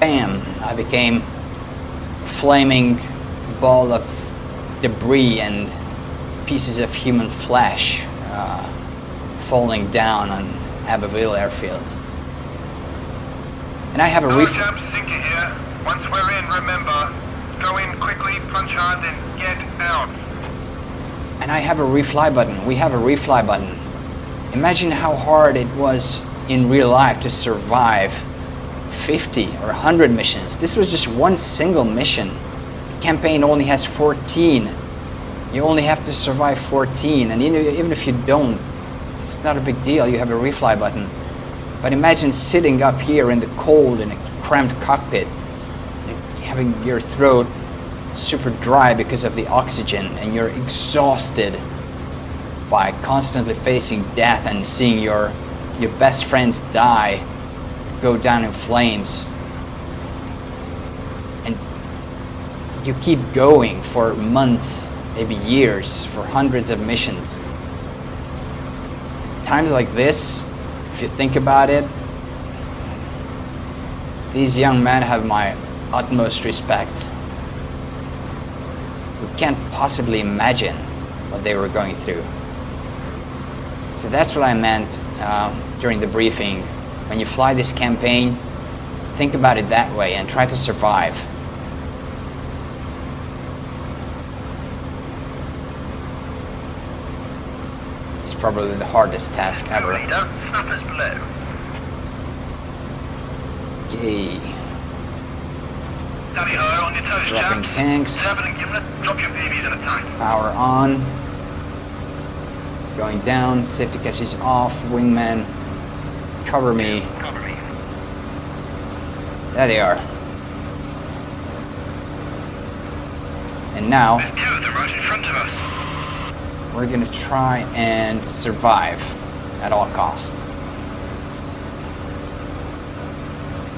bam, I became a flaming ball of debris and pieces of human flesh uh, falling down on Abbeville Airfield. And I have a Hello, ref- chaps, Sinker here. Once we're in, remember, go in quickly, punch hard, then get out. and I have a refly button. We have a refly button. Imagine how hard it was in real life to survive 50 or 100 missions. This was just one single mission. Campaign only has 14. You only have to survive 14, and even if you don't, it's not a big deal. You have a refly button. But imagine sitting up here in the cold in a cramped cockpit, having your throat super dry because of the oxygen, and you're exhausted by constantly facing death and seeing your your best friends die, go down in flames, and you keep going for months, maybe years, for hundreds of missions. Times like this, if you think about it, these young men have my utmost respect. We can't possibly imagine what they were going through. So that's what I meant uh, during the briefing. When you fly this campaign, think about it that way and try to survive. It's probably the hardest task ever. Leader, snappers below. Okay. In attack. Power on. Going down. Safety catches off. Wingman. Cover me. Cover me. There they are. And now There's two of them right in front of us. we're gonna try and survive at all costs.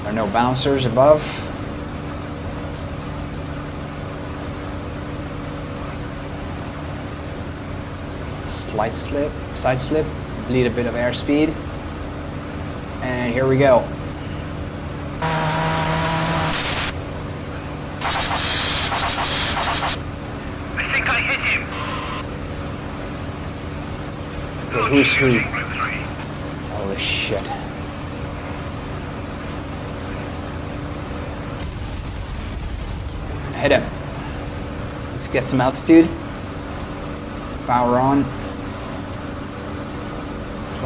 There are no bouncers above. Slight slip, side slip, bleed a bit of airspeed. And here we go. I think I hit him. Okay, who's who? shooting, Group 3. Holy shit. Hit him. Let's get some altitude. Power on.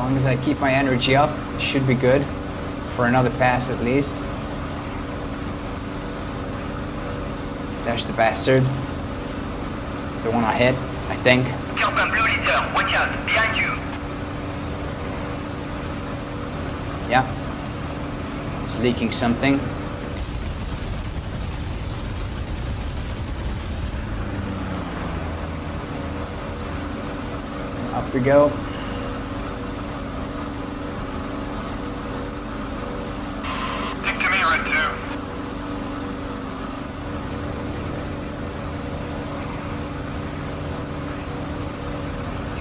As long as I keep my energy up, should be good. For another pass at least. There's the bastard. It's the one I hit, I think. Blue leader, watch out, behind you. Yeah. It's leaking something. Up we go.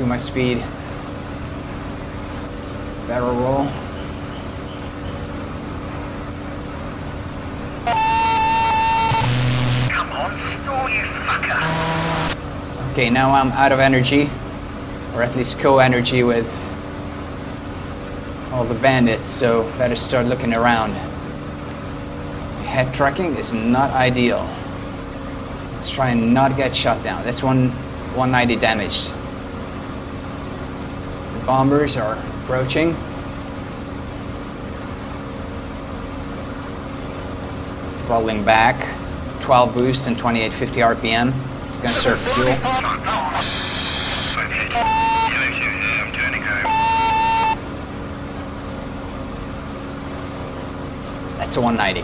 through my speed. Better roll. Come on, you fucker. Okay, now I'm out of energy. Or at least co-energy with all the bandits, so better start looking around. Head tracking is not ideal. Let's try and not get shot down. That's one 190 damaged. Bombers are approaching. Throttling back. 12 boosts and 2850 RPM Gonna serve fuel. That's a 190.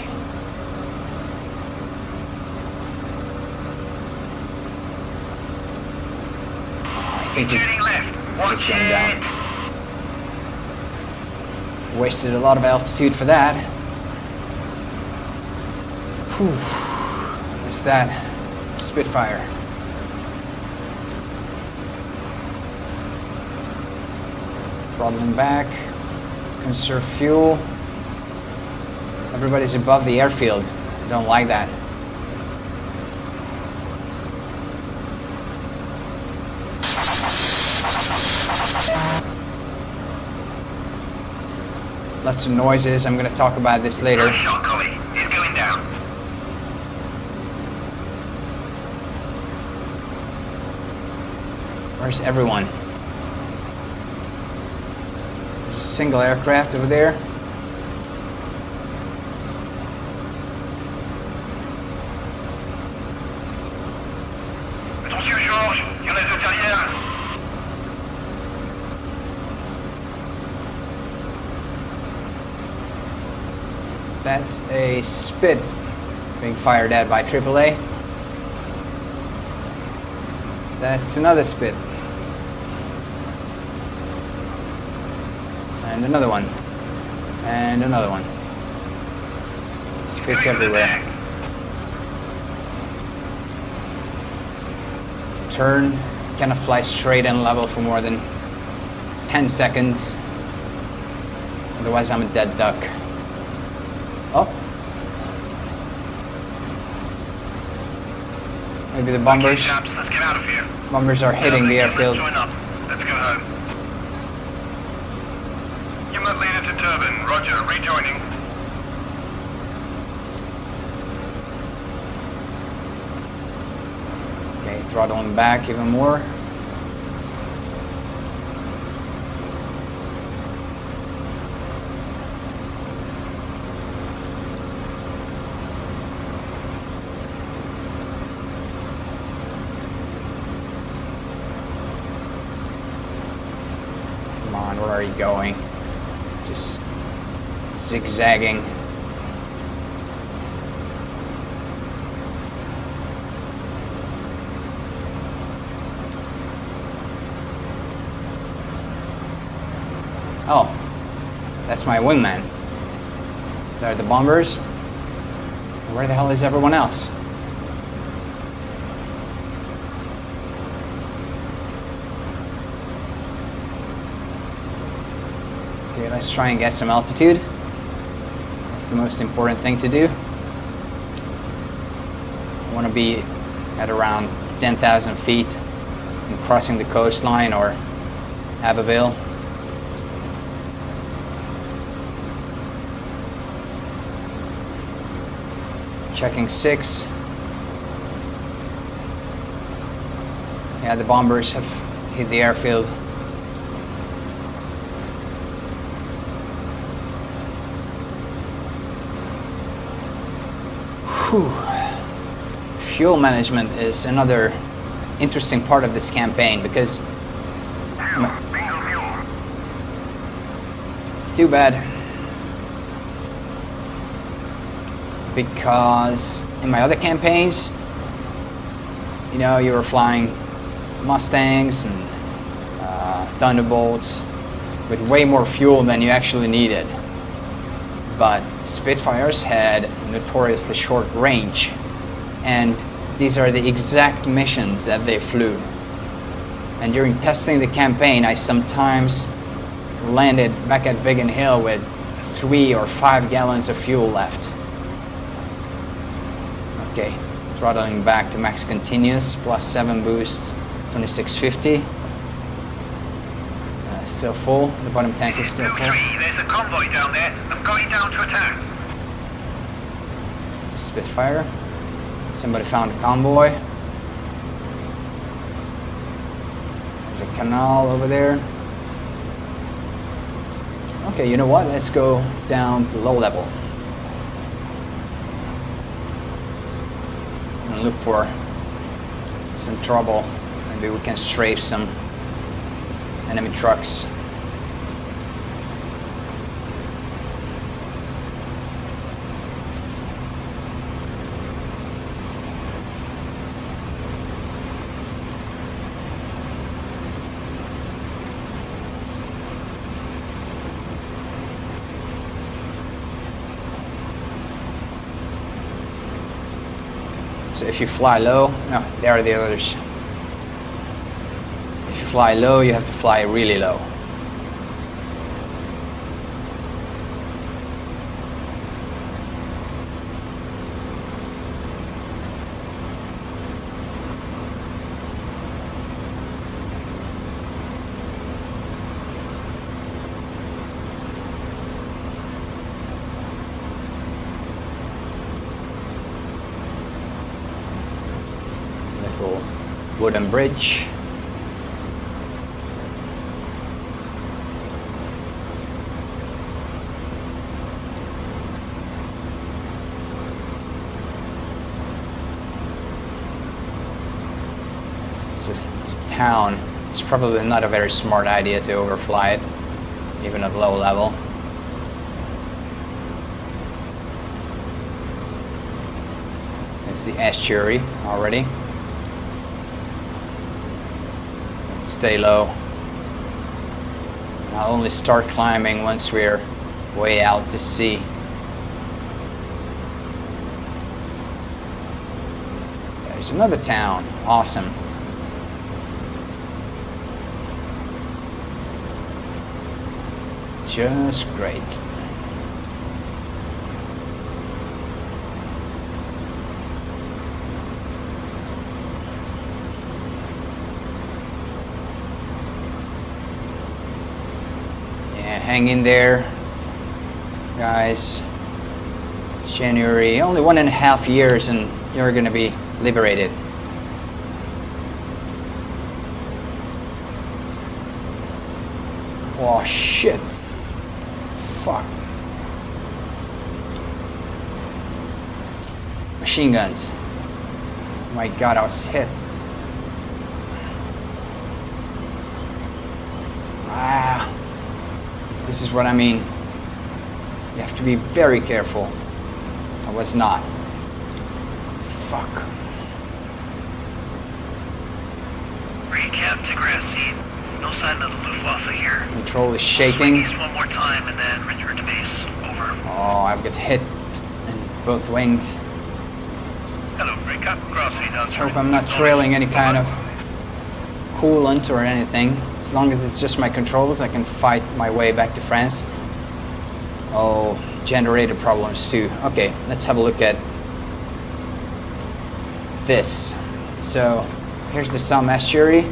I think he's he's going down. Wasted a lot of altitude for that. Whew. What's that? Spitfire. Throttling back. Conserve fuel. Everybody's above the airfield. I don't like that. Lots of noises. I'm going to talk about this later. Nice shot, Collie. He's going down. Where's everyone? There's a single aircraft over there. Attention, Georges. Il y en a deux derrière. That's spit being fired at by AAA. That's another spit. And another one. And another one. Spits everywhere. Turn, cannot fly straight and level for more than 10 seconds. Otherwise, I'm a dead duck. Oh. Maybe the Okay, bombers, chaps, let's get out of here. bombers are hitting the airfield. join up. Let's go home. Unit leader to Turbine. Roger. Rejoining. Okay, throttling back even more. Come going? Just zigzagging. Oh, that's my wingman. There are the bombers. Where the hell is everyone else? Okay, let's try and get some altitude. That's the most important thing to do. I want to be at around 10,000 feet and crossing the coastline or Abbeville. Checking six. Yeah, the bombers have hit the airfield. Whew. Fuel management is another interesting part of this campaign because Too bad. Because in my other campaigns, you know, you were flying Mustangs and uh, Thunderbolts with way more fuel than you actually needed. But Spitfires had notoriously short range, and these are the exact missions that they flew. And during testing the campaign, I sometimes landed back at Biggin Hill with three or five gallons of fuel left. Okay, throttling back to max continuous, plus seven boost, 2650. Still full. The bottom tank is still full. 2-3, there's a convoy down there. I'm going down to attack. It's a Spitfire. Somebody found a convoy. There's a canal over there. Okay, you know what? Let's go down low level. And look for some trouble. Maybe we can strafe some enemy trucks. So if you fly low, no, there are the others. Fly low, you have to fly really low. Wooden bridge. It's a, it's a town. It's probably not a very smart idea to overfly it, even at low level. It's the estuary already. Let's stay low. I'll only start climbing once we're way out to sea. There's another town. Awesome. Just great. Yeah, hang in there, guys. It's January, only one and a half years, and you're gonna be liberated. Oh shit. Fuck. Machine guns. My god, I was hit. Ah. This is what I mean. You have to be very careful. I was not. Fuck. Recap to Grassy. No sign of the Luftwaffe here. Control is shaking. One more time and then return to base. Over. Oh, I've got hit in both wings. Hello, recap. Grassy. Let's hope I'm not trailing any kind of coolant or anything. As long as it's just my controls, I can fight my way back to France. Oh, generator problems too. Okay, let's have a look at this. So, here's the Somme estuary.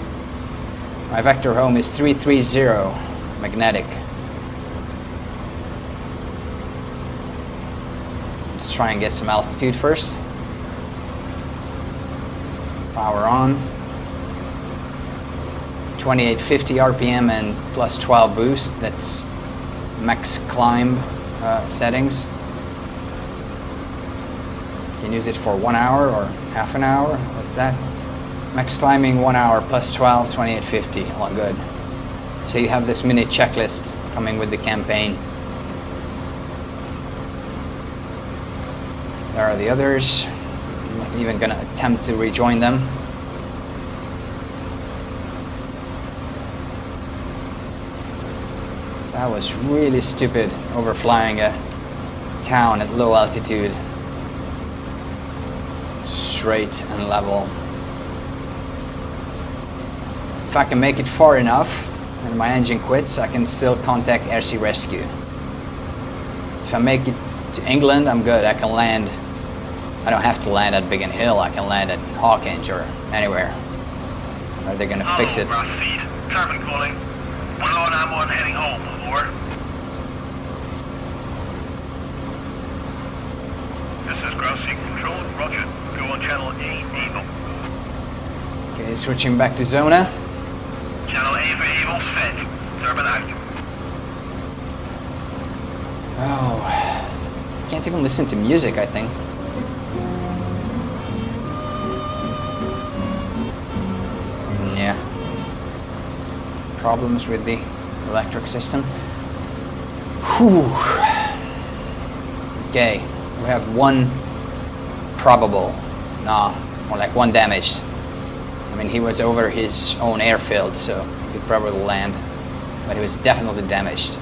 My vector home is 330 magnetic. Let's try and get some altitude first. Power on. 2850 RPM and plus 12 boost. That's max climb uh, settings. You can use it for one hour or half an hour. What's that? Max climbing one hour plus 12, 2850. All good. So you have this mini checklist coming with the campaign. There are the others. Even gonna attempt to rejoin them. That was really stupid overflying a town at low altitude. Straight and level. If I can make it far enough and my engine quits, I can still contact Sea Rescue. If I make it to England, I'm good. I can land. I don't have to land at Biggin Hill. I can land at Hawkinge or anywhere. Are they gonna fix it? Hello, Carbon calling. One low on ammo and heading home. Over. This is Seed Control. Roger. Go on channel A, Able. Okay, switching back to Zona. Channel A for Able's fed. Turbine out. Oh, can't even listen to music. I think. Problems with the electric system. Whew. Okay, we have one probable. Nah, more like one damaged. I mean, he was over his own airfield, so he could probably land. But he was definitely damaged.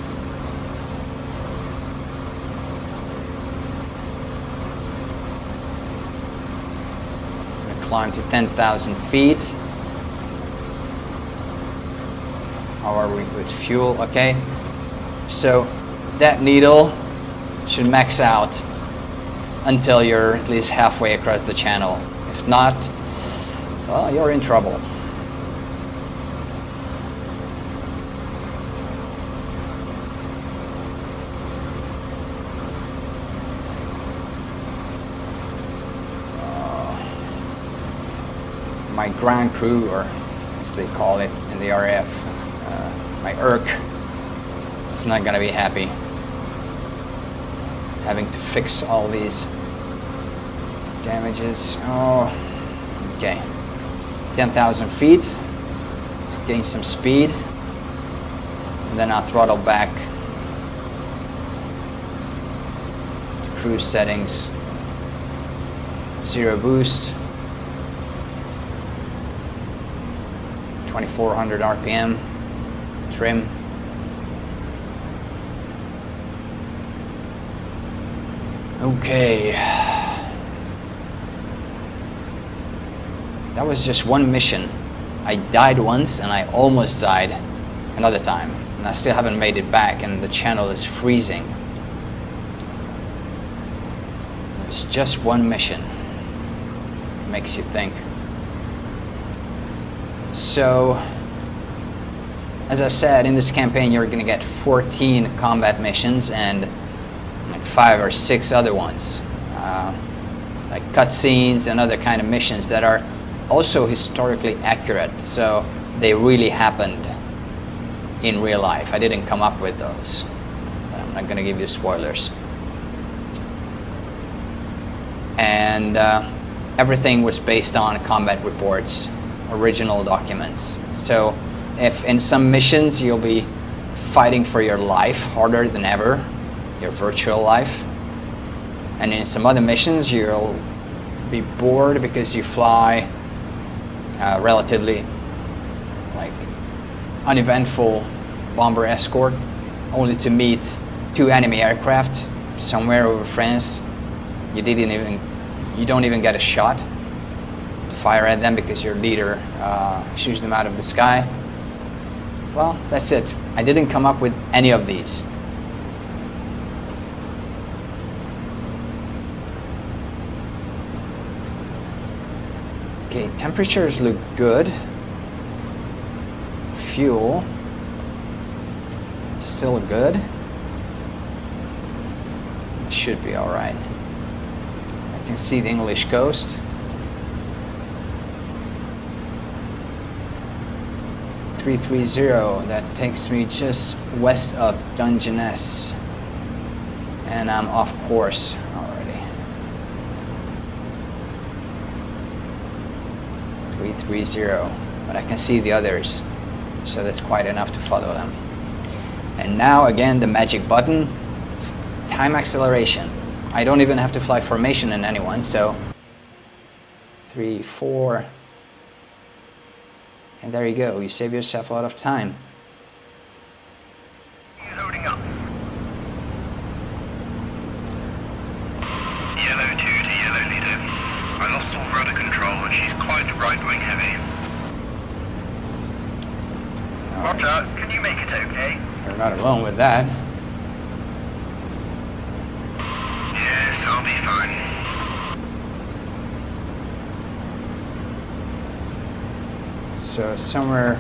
Gonna climb to 10,000 feet. We with fuel? Okay. So that needle should max out until you're at least halfway across the channel. If not, well, you're in trouble. Uh, my grand crew, or as they call it in the uh, my ERC, is not going to be happy having to fix all these damages. Oh, okay. 10,000 feet. Let's gain some speed. And then I'll throttle back to cruise settings. Zero boost. 2400 RPM. Trim. Okay. That was just one mission. I died once and I almost died another time. And I still haven't made it back and the channel is freezing. It's just one mission. Makes you think. So, as I said, in this campaign you're going to get 14 combat missions and like five or six other ones. Uh, like cutscenes and other kind of missions that are also historically accurate. So they really happened in real life. I didn't come up with those. I'm not going to give you spoilers. And uh, everything was based on combat reports, original documents. So if in some missions you'll be fighting for your life harder than ever, your virtual life, and in some other missions you'll be bored because you fly uh, relatively like uneventful bomber escort only to meet two enemy aircraft somewhere over France. You didn't even you don't even get a shot to fire at them because your leader uh, shoots them out of the sky well that's it I didn't come up with any of these Okay, temperatures look good. Fuel still good. Should be all right. I can see the English coast. Three three zero. That takes me just west of Dungeness, and I'm off course already. 330 but I can see the others so that's quite enough to follow them and now again the magic button time acceleration I don't even have to fly formation in anyone so three four and there you go you save yourself a lot of time Loading up. Yellow 2 to yellow leader. I lost all rudder control and she's quite right wing heavy. Roger, can you make it okay? you're not alone with that Yes, I'll be fine. So uh, somewhere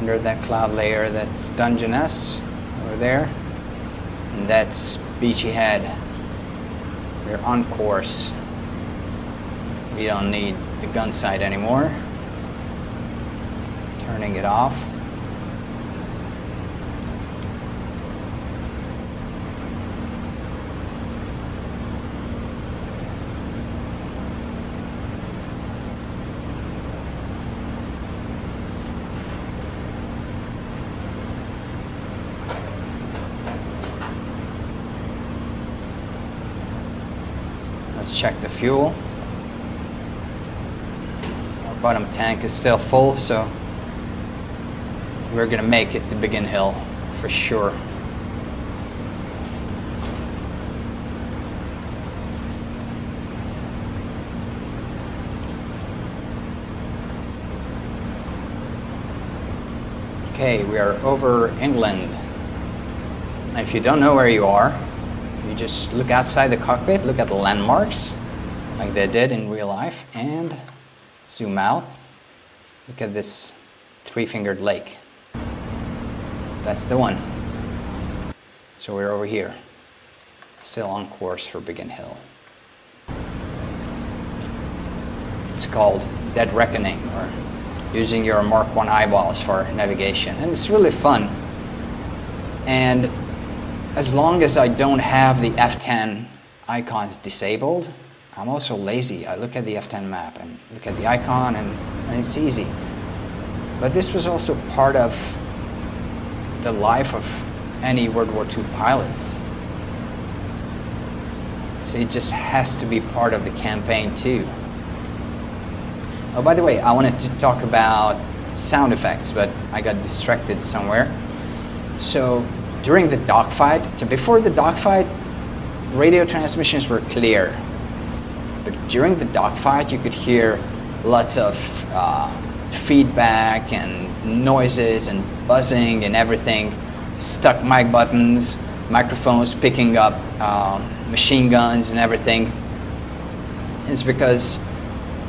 under that cloud layer, that's Dungeness over there, and that's Beachy Head. We're on course. We don't need the gun sight anymore. Turning it off. Let's check the fuel. Our bottom tank is still full, so we're gonna make it to Biggin Hill for sure. Okay, we are over England. And if you don't know where you are, you just look outside the cockpit, look at the landmarks, like they did in real life, and zoom out. Look at this three-fingered lake. That's the one. So we're over here, still on course for Biggin Hill. It's called Dead Reckoning, or using your Mark 1 eyeballs for navigation. And it's really fun. And as long as I don't have the F10 icons disabled, I'm also lazy. I look at the F10 map and look at the icon and, and it's easy. But this was also part of the life of any World War II pilot. So it just has to be part of the campaign too. Oh, by the way, I wanted to talk about sound effects, but I got distracted somewhere. So during the dogfight, before the dogfight, radio transmissions were clear. During the dogfight, you could hear lots of uh, feedback and noises and buzzing and everything, stuck mic buttons, microphones picking up uh, machine guns and everything. It's because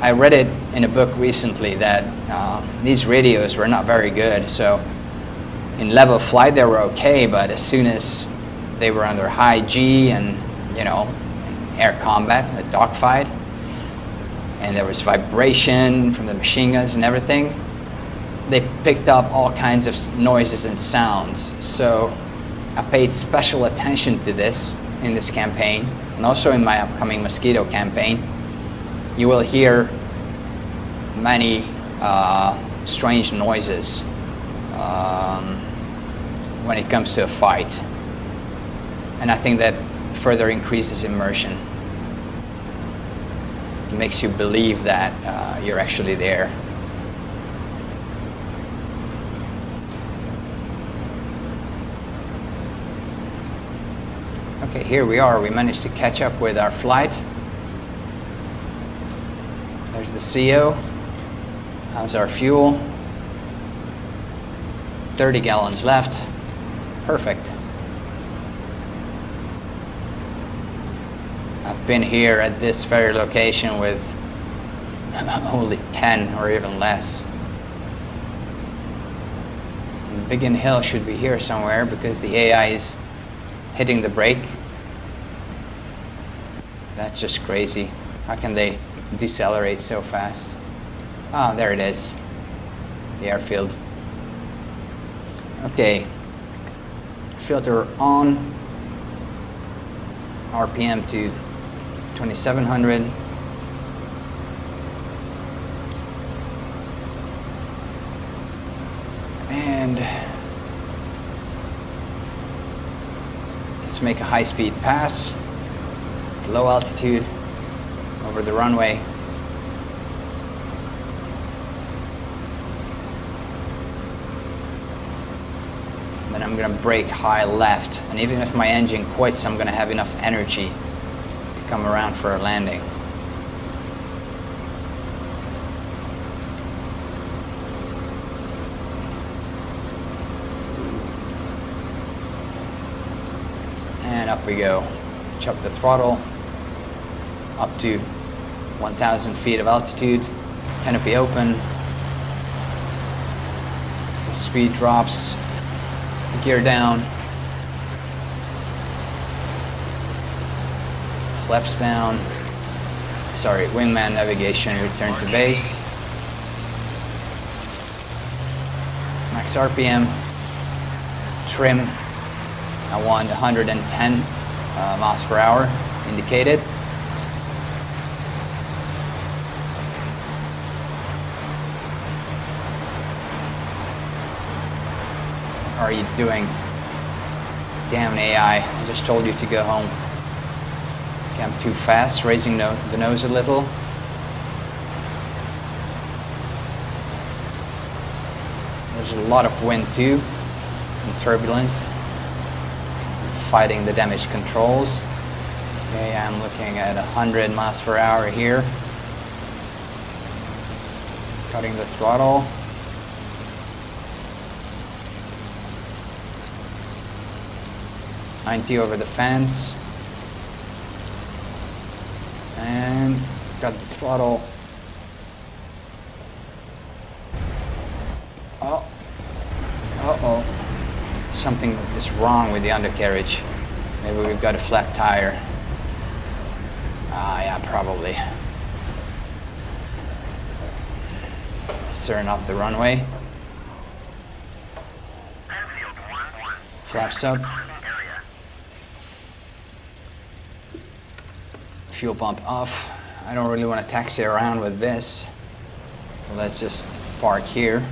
I read it in a book recently that uh, these radios were not very good. So in level flight they were okay, but as soon as they were under high G and you know air combat, a dogfight, and there was vibration from the machine guns and everything, they picked up all kinds of noises and sounds. So I paid special attention to this in this campaign, and also in my upcoming mosquito campaign. You will hear many uh, strange noises. Um, when it comes to a fight. And I think that further increases immersion. Makes you believe that uh, you're actually there. Okay, here we are. We managed to catch up with our flight. There's the CO. How's our fuel? 30 gallons left. Perfect. I've been here at this very location with only 10 or even less. Biggin Hill should be here somewhere because the AI is hitting the brake. That's just crazy. How can they decelerate so fast? Ah, oh, there it is. The airfield. Okay, filter on, RPM to 2700. And let's make a high-speed pass, low altitude, over the runway. then I'm gonna brake high left. And even if my engine quits, I'm gonna have enough energy come around for a landing. And up we go. Chop the throttle up to 1,000 feet of altitude. Canopy open. The speed drops, gear down, flaps down, sorry, wingman navigation, return to base. Max RPM, trim, I want 110 uh, miles per hour indicated. are you doing? Damn AI, I just told you to go home. I'm too fast, raising no the nose a little. There's a lot of wind too, and turbulence. Fighting the damage controls. Okay, I'm looking at 100 miles per hour here. Cutting the throttle. 90 over the fence and got the throttle. Oh. Uh-oh. Something is wrong with the undercarriage. Maybe we've got a flat tire. Ah yeah probably. Let's turn off the runway. Flaps up. Fuel pump off. I don't really want to taxi around with this. So let's just park here.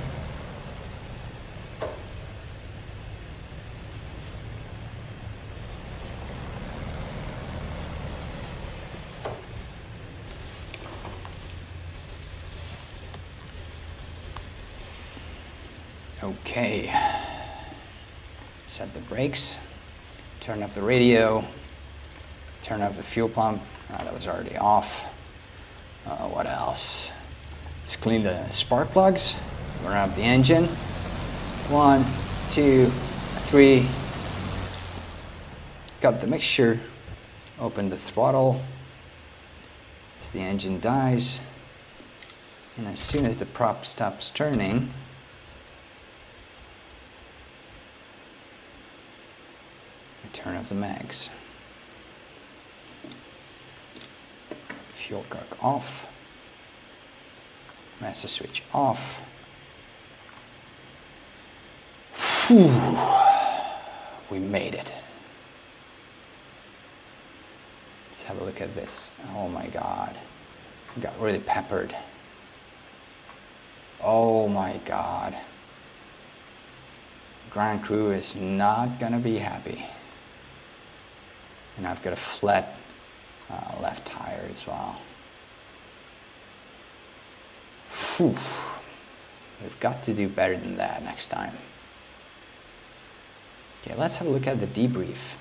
Okay, set the brakes, turn off the radio, turn off the fuel pump, uh, that was already off. Uh, what else? Let's clean the spark plugs. Run up the engine. One, two, three. Got the mixture. Open the throttle. As the engine dies. And as soon as the prop stops turning, turn off the mags. Cock off, master switch off. Whew. We made it. Let's have a look at this. Oh my God. Got really peppered. Oh my God. Grand Crew is not gonna be happy. And I've got a flat uh, left tire as well. Whew. We've got to do better than that next time. Okay, let's have a look at the debrief.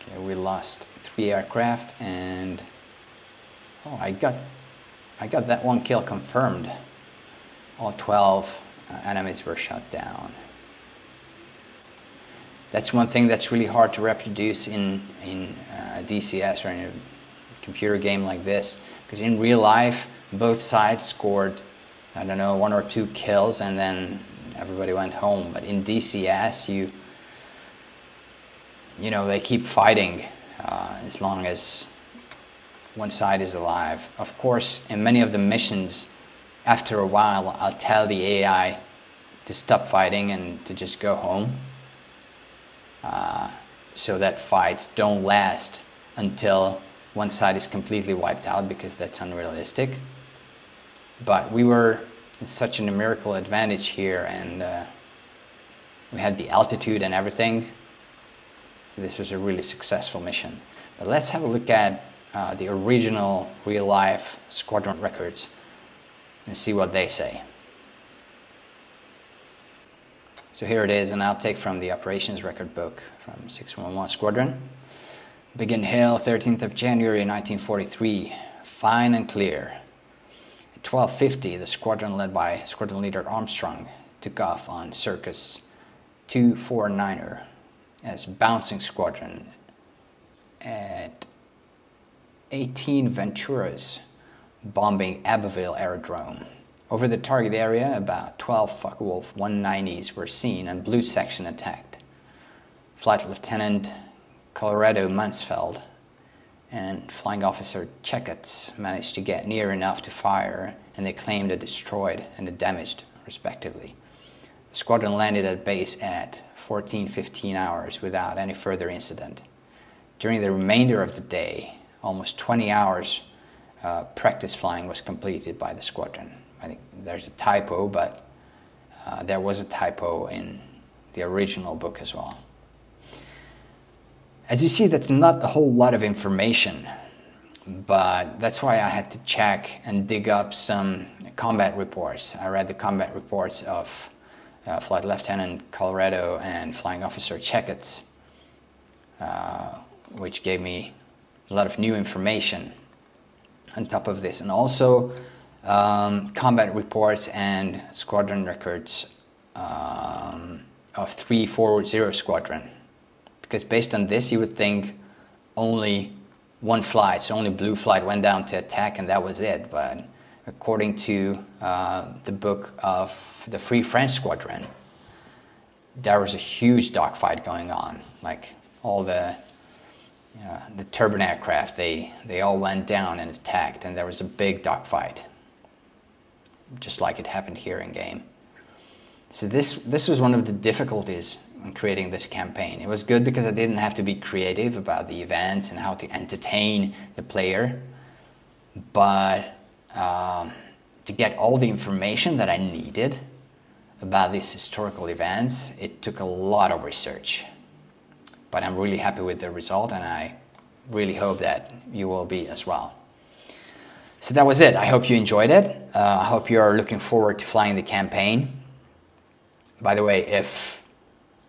Okay, we lost three aircraft and oh, I got I got that one kill confirmed all 12 uh, enemies were shut down. That's one thing that's really hard to reproduce in, in uh, DCS or in a computer game like this, because in real life, both sides scored, I don't know, one or two kills and then everybody went home. But in DCS, you, you know, they keep fighting uh, as long as one side is alive. Of course, in many of the missions, after a while, I'll tell the AI to stop fighting and to just go home. Uh, so that fights don't last until one side is completely wiped out because that's unrealistic. But we were in such a numerical advantage here and uh, we had the altitude and everything. So this was a really successful mission. But let's have a look at uh, the original real life squadron records and see what they say. So here it is, and I'll take from the operations record book from 611 Squadron. Biggin Hill, 13th of January 1943, fine and clear. At 12.50, the squadron led by squadron leader Armstrong took off on Circus 249er as bouncing squadron at 18 Venturas bombing Abbeville Aerodrome. Over the target area, about 12 Focke-Wulf 190s were seen and Blue Section attacked. Flight Lieutenant Colloredo-Mansfeld and Flying Officer Checketts managed to get near enough to fire, and they claimed the destroyed and the damaged, respectively. The squadron landed at base at 14:15 hours without any further incident. During the remainder of the day, almost 20 hours uh, practice flying was completed by the squadron. I think there's a typo, but uh, there was a typo in the original book as well. As you see, that's not a whole lot of information, but that's why I had to check and dig up some combat reports. I read the combat reports of uh, Flight Lieutenant Colloredo and Flying Officer Checketts, uh, which gave me a lot of new information on top of this, and also um, combat reports and squadron records um, of 340 Squadron. Because based on this, you would think only one flight, so only Blue Flight went down to attack, and that was it. But according to uh, the book of the Free French Squadron, there was a huge dogfight going on. Like all the the turbine aircraft, they they all went down and attacked, and there was a big dogfight, just like it happened here in game. So this this was one of the difficulties in creating this campaign. It was good because I didn't have to be creative about the events and how to entertain the player, but um, to get all the information that I needed about these historical events, it took a lot of research. But I'm really happy with the result, and I really hope that you will be as well. So that was it. I hope you enjoyed it. Uh, I hope you're looking forward to flying the campaign. By the way, if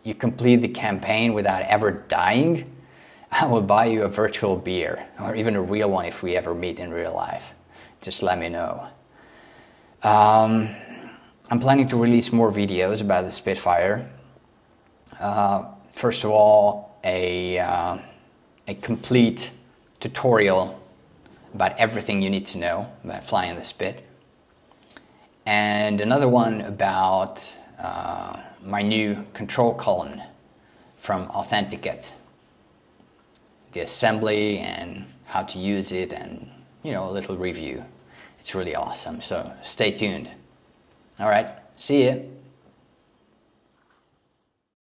you complete the campaign without ever dying, I will buy you a virtual beer, or even a real one if we ever meet in real life. Just let me know. Um, I'm planning to release more videos about the Spitfire. Uh, first of all, a, uh, a complete tutorial about everything you need to know about flying the Spit. And another one about uh, my new control column from AuthentiKit. The assembly and how to use it and, you know, a little review. It's really awesome. So stay tuned. All right. See you.